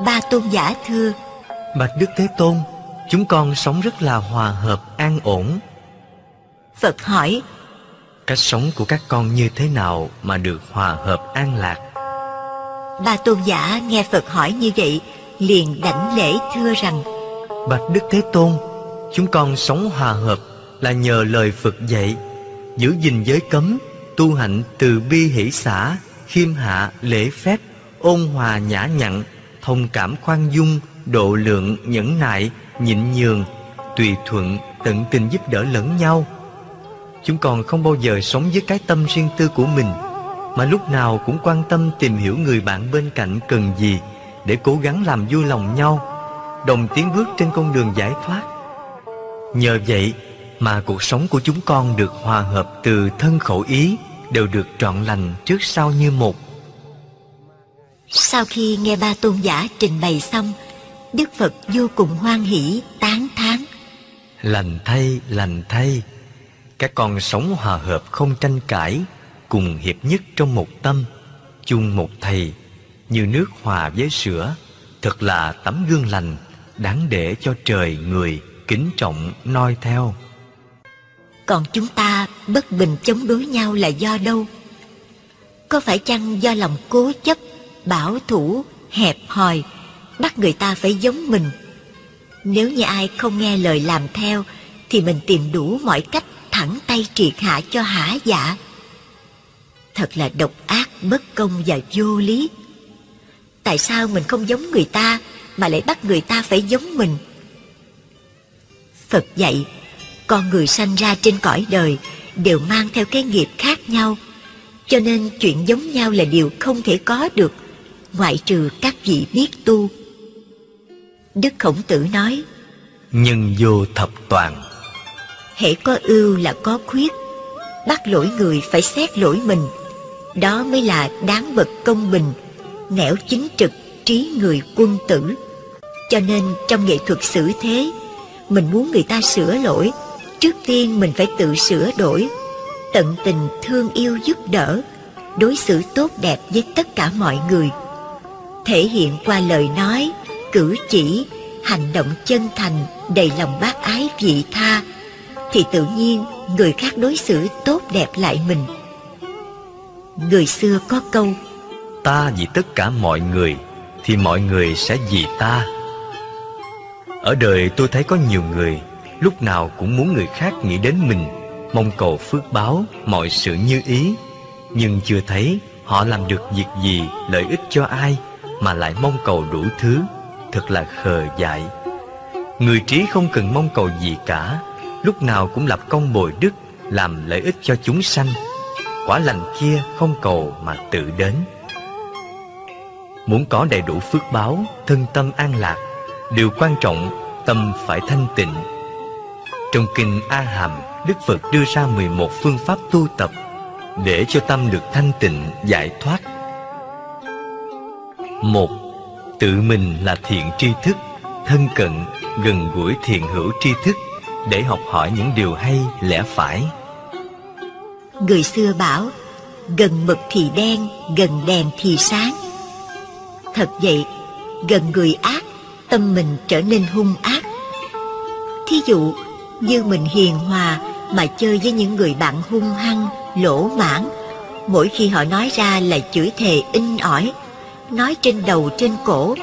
Ba tôn giả thưa, Bạch Đức Thế Tôn, chúng con sống rất là hòa hợp, an ổn. Phật hỏi, Cách sống của các con như thế nào mà được hòa hợp an lạc? Ba tôn giả nghe Phật hỏi như vậy liền đảnh lễ thưa rằng Bạch Đức Thế Tôn, chúng con sống hòa hợp là nhờ lời Phật dạy, giữ gìn giới cấm, tu hạnh từ bi hỷ xã, khiêm hạ, lễ phép, ôn hòa nhã nhặn, thông cảm khoan dung, độ lượng, nhẫn nại, nhịn nhường, tùy thuận, tận tình giúp đỡ lẫn nhau. Chúng con không bao giờ sống với cái tâm riêng tư của mình, mà lúc nào cũng quan tâm tìm hiểu người bạn bên cạnh cần gì để cố gắng làm vui lòng nhau đồng tiến bước trên con đường giải thoát nhờ vậy mà cuộc sống của chúng con được hòa hợp từ thân khẩu ý đều được trọn lành trước sau như một sau khi nghe ba tôn giả trình bày xong đức phật vô cùng hoan hỷ tán thán. Lành thay lành thay các con sống hòa hợp không tranh cãi cùng hiệp nhất trong một tâm chung một thầy như nước hòa với sữa thật là tấm gương lành đáng để cho trời người kính trọng noi theo. Còn chúng ta bất bình chống đối nhau là do đâu? Có phải chăng do lòng cố chấp bảo thủ hẹp hòi bắt người ta phải giống mình. Nếu như ai không nghe lời làm theo, thì mình tìm đủ mọi cách thẳng tay triệt hạ cho hả dạ thật là độc ác, bất công và vô lý. Tại sao mình không giống người ta, mà lại bắt người ta phải giống mình? Phật dạy, con người sanh ra trên cõi đời đều mang theo cái nghiệp khác nhau. Cho nên chuyện giống nhau là điều không thể có được, ngoại trừ các vị biết tu đức khổng tử nói nhân vô thập toàn. Hễ có ưu là có khuyết bắt lỗi người phải xét lỗi mình. Đó mới là đáng bậc công bình nẻo chính trực trí người quân tử. Cho nên trong nghệ thuật xử thế mình muốn người ta sửa lỗi trước tiên mình phải tự sửa đổi. Tận tình thương yêu giúp đỡ đối xử tốt đẹp với tất cả mọi người. Thể hiện qua lời nói cử chỉ, hành động chân thành đầy lòng bác ái vị tha, thì tự nhiên người khác đối xử tốt đẹp lại mình. Người xưa có câu, ta vì tất cả mọi người, thì mọi người sẽ vì ta. Ở đời tôi thấy có nhiều người lúc nào cũng muốn người khác nghĩ đến mình, mong cầu phước báo mọi sự như ý, nhưng chưa thấy họ làm được việc gì lợi ích cho ai mà lại mong cầu đủ thứ thật là khờ dại. Người trí không cần mong cầu gì cả lúc nào cũng lập công bồi đức làm lợi ích cho chúng sanh. Quả lành kia không cầu mà tự đến. Muốn có đầy đủ phước báo thân tâm an lạc điều quan trọng tâm phải thanh tịnh. Trong kinh A Hàm, Đức Phật đưa ra 11 phương pháp tu tập để cho tâm được thanh tịnh, giải thoát. Một, tự mình là thiện tri thức, thân cận, gần gũi thiện hữu tri thức để học hỏi những điều hay, lẽ phải. Người xưa bảo, gần mực thì đen, gần đèn thì sáng. Thật vậy, gần người ác, tâm mình trở nên hung ác. Thí dụ, như mình hiền hòa mà chơi với những người bạn hung hăng, lỗ mãn, mỗi khi họ nói ra là chửi thề in ỏi, nói trên đầu trên cổ.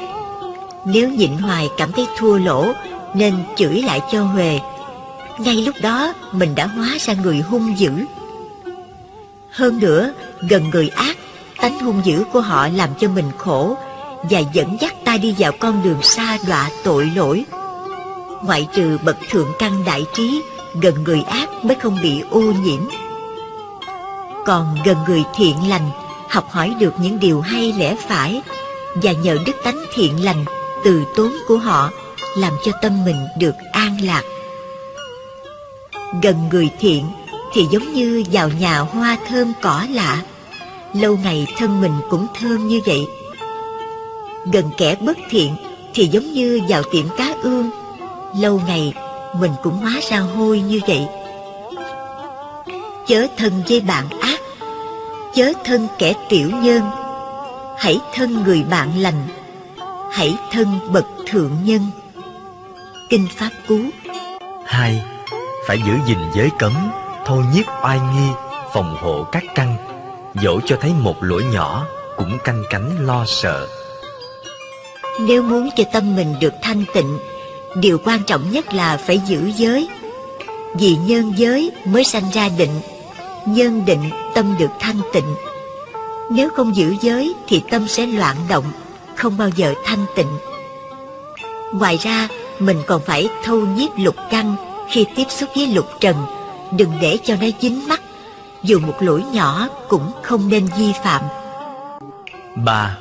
Nếu nhịn hoài cảm thấy thua lỗ nên chửi lại cho Huệ. Ngay lúc đó mình đã hóa ra người hung dữ. Hơn nữa, gần người ác, tánh hung dữ của họ làm cho mình khổ và dẫn dắt ta đi vào con đường xa đọa tội lỗi. Ngoại trừ bậc thượng căn đại trí, gần người ác mới không bị ô nhiễm. Còn gần người thiện lành, học hỏi được những điều hay lẽ phải và nhờ đức tánh thiện lành, từ tốn của họ làm cho tâm mình được an lạc. Gần người thiện thì giống như vào nhà hoa thơm cỏ lạ, lâu ngày thân mình cũng thơm như vậy. Gần kẻ bất thiện thì giống như vào tiệm cá ương, lâu ngày mình cũng hóa ra hôi như vậy. Chớ thân với bạn chớ thân kẻ tiểu nhân, hãy thân người bạn lành, hãy thân bậc thượng nhân. Kinh Pháp Cú hai Phải giữ gìn giới cấm, thô nhiếp oai nghi, phòng hộ các căn, dẫu cho thấy một lỗi nhỏ cũng canh cánh lo sợ. Nếu muốn cho tâm mình được thanh tịnh, điều quan trọng nhất là phải giữ giới. Vì nhân giới mới sanh ra định, nhân định tâm được thanh tịnh. Nếu không giữ giới thì tâm sẽ loạn động, không bao giờ thanh tịnh. Ngoài ra, mình còn phải thâu nhiếp lục căn khi tiếp xúc với lục trần, đừng để cho nó dính mắt, dù một lỗi nhỏ cũng không nên vi phạm. ba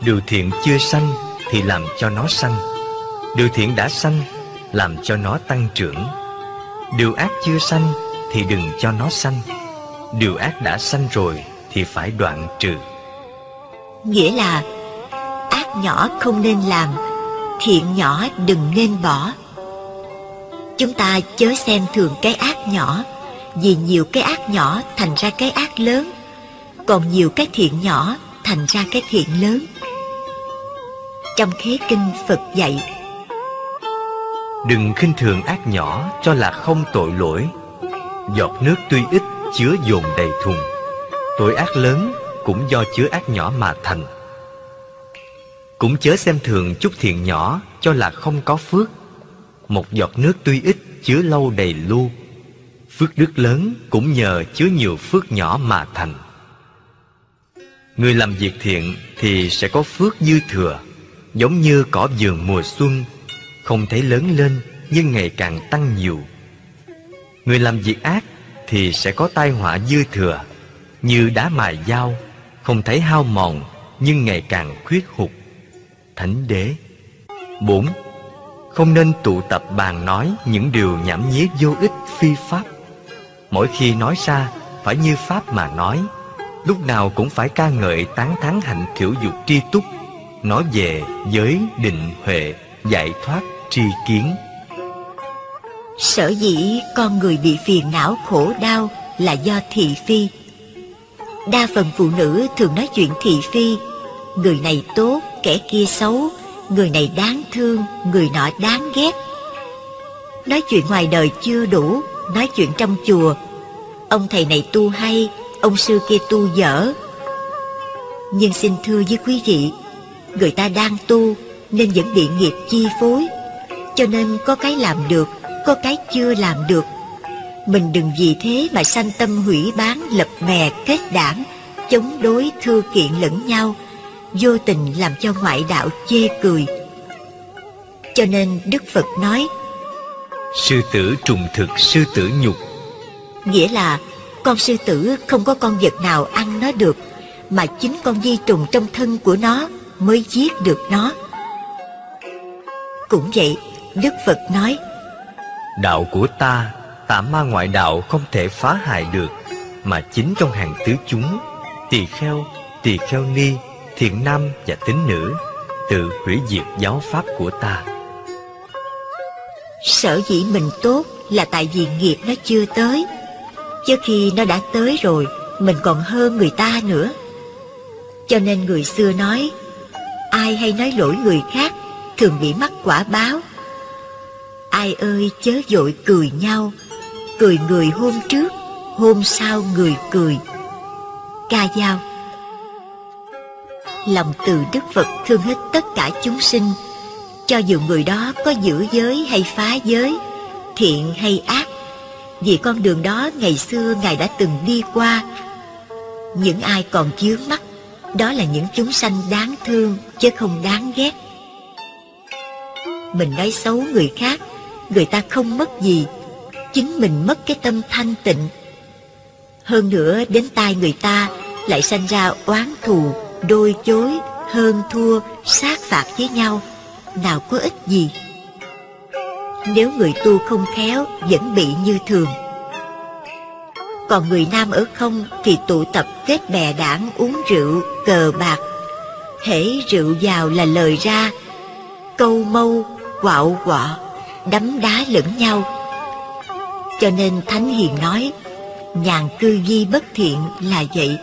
Điều thiện chưa sanh thì làm cho nó sanh Điều thiện đã sanh Làm cho nó tăng trưởng Điều ác chưa sanh Thì đừng cho nó sanh Điều ác đã sanh rồi Thì phải đoạn trừ. Nghĩa là Ác nhỏ không nên làm Thiện nhỏ đừng nên bỏ. Chúng ta chớ xem thường cái ác nhỏ Vì nhiều cái ác nhỏ thành ra cái ác lớn Còn nhiều cái thiện nhỏ thành ra cái thiện lớn. Trong khế kinh Phật dạy Đừng khinh thường ác nhỏ cho là không tội lỗi. Giọt nước tuy ít chứa dồn đầy thùng. Tội ác lớn cũng do chứa ác nhỏ mà thành. Cũng chớ xem thường chút thiện nhỏ cho là không có phước. Một giọt nước tuy ít chứa lâu đầy lu. Phước đức lớn cũng nhờ chứa nhiều phước nhỏ mà thành. Người làm việc thiện thì sẽ có phước dư thừa, Giống như cỏ vườn mùa xuân, không thấy lớn lên nhưng ngày càng tăng nhiều. Người làm việc ác thì sẽ có tai họa dư thừa như đá mài dao không thấy hao mòn nhưng ngày càng khuyết hụt thánh đế 4. Không nên tụ tập bàn nói những điều nhảm nhí vô ích phi pháp. Mỗi khi nói ra, phải như pháp mà nói. Lúc nào cũng phải ca ngợi tán thán hạnh kiểu dục tri túc, nói về giới định huệ, giải thoát, tri kiến Sở dĩ con người bị phiền não khổ đau là do thị phi. Đa phần phụ nữ thường nói chuyện thị phi Người này tốt, kẻ kia xấu Người này đáng thương, người nọ đáng ghét. Nói chuyện ngoài đời chưa đủ Nói chuyện trong chùa. Ông thầy này tu hay Ông sư kia tu dở. Nhưng xin thưa với quý vị Người ta đang tu Nên vẫn bị nghiệp chi phối cho nên có cái làm được có cái chưa làm được. Mình đừng vì thế mà sanh tâm hủy bán Lập mè kết đảng Chống đối thư kiện lẫn nhau Vô tình làm cho ngoại đạo chê cười. Cho nên Đức Phật nói Sư tử trùng thực sư tử nhục. Nghĩa là con sư tử không có con vật nào ăn nó được Mà chính con di trùng trong thân của nó mới giết được nó. Cũng vậy Đức Phật nói Đạo của ta Tà ma ngoại đạo không thể phá hại được Mà chính trong hàng tứ chúng Tỳ kheo, tỳ kheo ni Thiện nam và tín nữ Tự hủy diệt giáo pháp của ta. Sở dĩ mình tốt là tại vì nghiệp nó chưa tới. Chứ khi nó đã tới rồi Mình còn hơn người ta nữa. Cho nên người xưa nói Ai hay nói lỗi người khác Thường bị mắc quả báo. Ai ơi, chớ dội cười nhau. Cười người hôm trước, Hôm sau người cười. Ca dao. Lòng từ Đức Phật thương hết tất cả chúng sinh. Cho dù người đó có giữ giới hay phá giới, Thiện hay ác, Vì con đường đó ngày xưa Ngài đã từng đi qua. Những ai còn chướng mắt, Đó là những chúng sanh đáng thương, Chứ không đáng ghét. Mình nói xấu người khác Người ta không mất gì Chính mình mất cái tâm thanh tịnh. Hơn nữa đến tai người ta Lại sanh ra oán thù Đôi chối, hơn thua, sát phạt với nhau. Nào có ích gì? Nếu người tu không khéo Vẫn bị như thường. Còn người nam ở không Thì tụ tập kết bè đảng Uống rượu, cờ bạc. Hễ rượu vào là lời ra Câu mâu, quạo quọ. Đấm đá lẫn nhau. Cho nên Thánh Hiền nói Nhàn cư di bất thiện là vậy.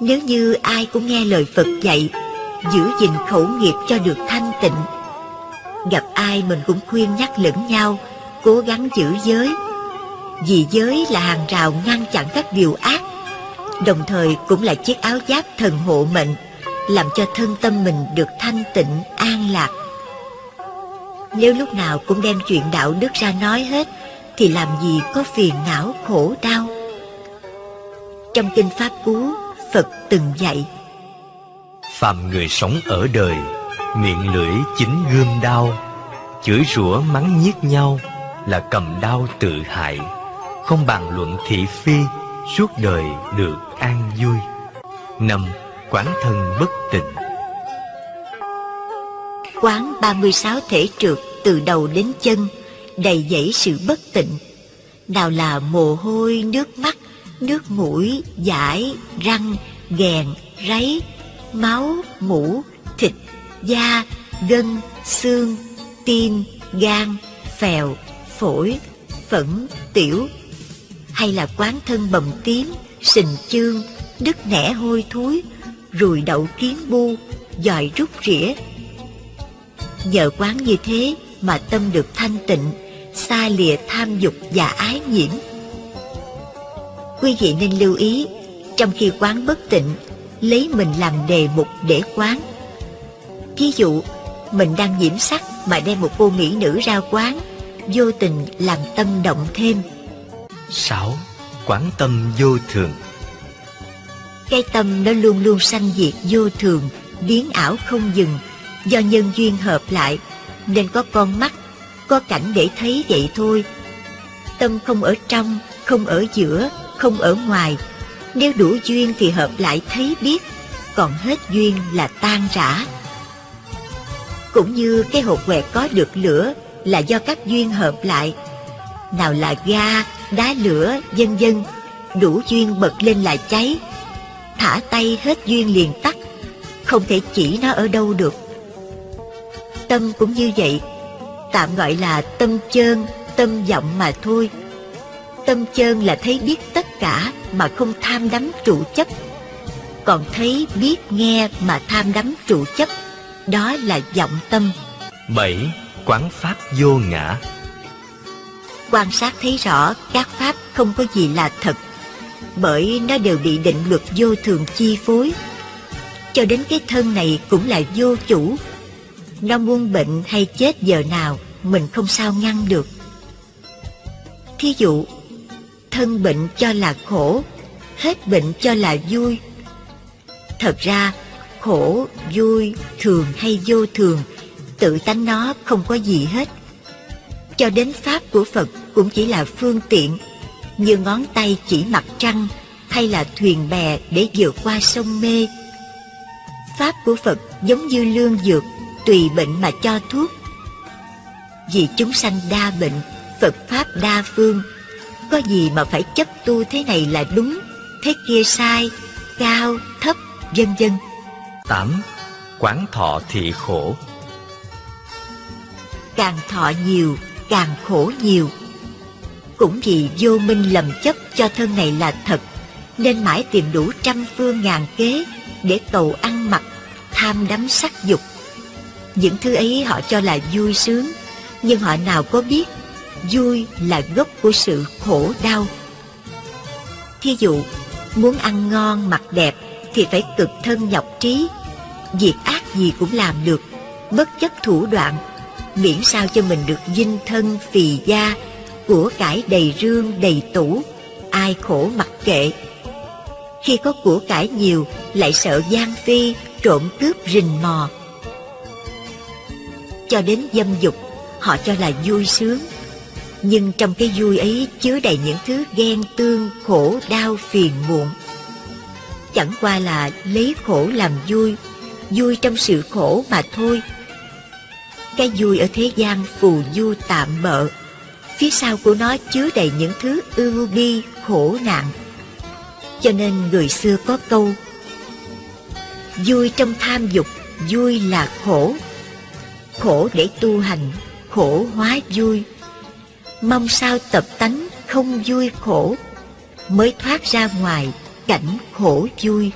Nếu như ai cũng nghe lời Phật dạy Giữ gìn khẩu nghiệp cho được thanh tịnh Gặp ai mình cũng khuyên nhắc lẫn nhau Cố gắng giữ giới. Vì giới là hàng rào ngăn chặn các điều ác Đồng thời cũng là chiếc áo giáp thần hộ mệnh Làm cho thân tâm mình được thanh tịnh, an lạc. Nếu lúc nào cũng đem chuyện đạo đức ra nói hết, Thì làm gì có phiền não khổ đau? Trong Kinh Pháp Cú, Phật từng dạy, Phàm người sống ở đời, Miệng lưỡi chính gươm đau Chửi rủa mắng nhiếc nhau Là cầm đau tự hại, Không bàn luận thị phi, Suốt đời được an vui. Năm, quán thân bất tịnh. Quán 36 thể trượt từ đầu đến chân Đầy dẫy sự bất tịnh Nào là mồ hôi, nước mắt nước mũi, giải, răng, ghèn, ráy, máu, mũ, thịt, da, gân, xương, tim, gan, phèo, phổi, phẫn, tiểu, hay là quán thân bầm tím, sình chương, đứt nẻ hôi thối, rùi đậu kiến bu, dòi rút rỉa. Nhờ quán như thế mà tâm được thanh tịnh, xa lìa tham dục và ái nhiễm. Quý vị nên lưu ý, trong khi quán bất tịnh, lấy mình làm đề mục để quán. Ví dụ, mình đang nhiễm sắc mà đem một cô mỹ nữ ra quán, vô tình làm tâm động thêm. 6. Quán tâm vô thường Cái tâm nó luôn luôn sanh diệt vô thường, biến ảo không dừng, do nhân duyên hợp lại, nên có con mắt, có cảnh để thấy vậy thôi. Tâm không ở trong, không ở giữa, không ở ngoài. Nếu đủ duyên thì hợp lại thấy biết còn hết duyên là tan rã. Cũng như cái hột quẹt có được lửa là do các duyên hợp lại. Nào là ga đá lửa vân vân đủ duyên bật lên là cháy. Thả tay hết duyên liền tắt không thể chỉ nó ở đâu được tâm cũng như vậy tạm gọi là tâm chơn tâm vọng mà thôi Tâm chân là thấy biết tất cả mà không tham đắm trụ chấp. Còn thấy biết nghe mà tham đắm trụ chấp, đó là vọng tâm. 7. Quán Pháp vô ngã Quan sát thấy rõ các Pháp không có gì là thật, bởi nó đều bị định luật vô thường chi phối. Cho đến cái thân này cũng là vô chủ. Nó muốn bệnh hay chết giờ nào, mình không sao ngăn được. Thí dụ, thân bệnh cho là khổ, hết bệnh cho là vui. Thật ra, khổ, vui, thường hay vô thường, tự tánh nó không có gì hết. Cho đến Pháp của Phật cũng chỉ là phương tiện, như ngón tay chỉ mặt trăng hay là thuyền bè để vượt qua sông mê. Pháp của Phật giống như lương dược, tùy bệnh mà cho thuốc. Vì chúng sanh đa bệnh, Phật Pháp đa phương Có gì mà phải chấp tu thế này là đúng Thế kia sai Cao, thấp, vân vân 8. Quán thọ thị khổ Càng thọ nhiều Càng khổ nhiều Cũng vì vô minh lầm chấp cho thân này là thật Nên mãi tìm đủ trăm phương ngàn kế Để cầu ăn mặc Tham đắm sắc dục những thứ ấy họ cho là vui sướng, Nhưng họ nào có biết Vui là gốc của sự khổ đau. Thí dụ, Muốn ăn ngon mặc đẹp Thì phải cực thân nhọc trí, Việc ác gì cũng làm được, Bất chấp thủ đoạn, Miễn sao cho mình được dinh thân phì da Của cải đầy rương đầy tủ, Ai khổ mặc kệ. Khi có của cải nhiều, Lại sợ gian phi, Trộm cướp rình mò. Cho đến dâm dục Họ cho là vui sướng nhưng trong cái vui ấy chứa đầy những thứ ghen tương, khổ, đau, phiền muộn. Chẳng qua là lấy khổ làm vui, vui trong sự khổ mà thôi. Cái vui ở thế gian phù du tạm bợ, phía sau của nó chứa đầy những thứ ưu bi, khổ nạn. Cho nên người xưa có câu Vui trong tham dục, vui là khổ Khổ để tu hành, khổ hóa vui. Mong sao tập tánh không vui khổ mới thoát ra ngoài cảnh khổ vui.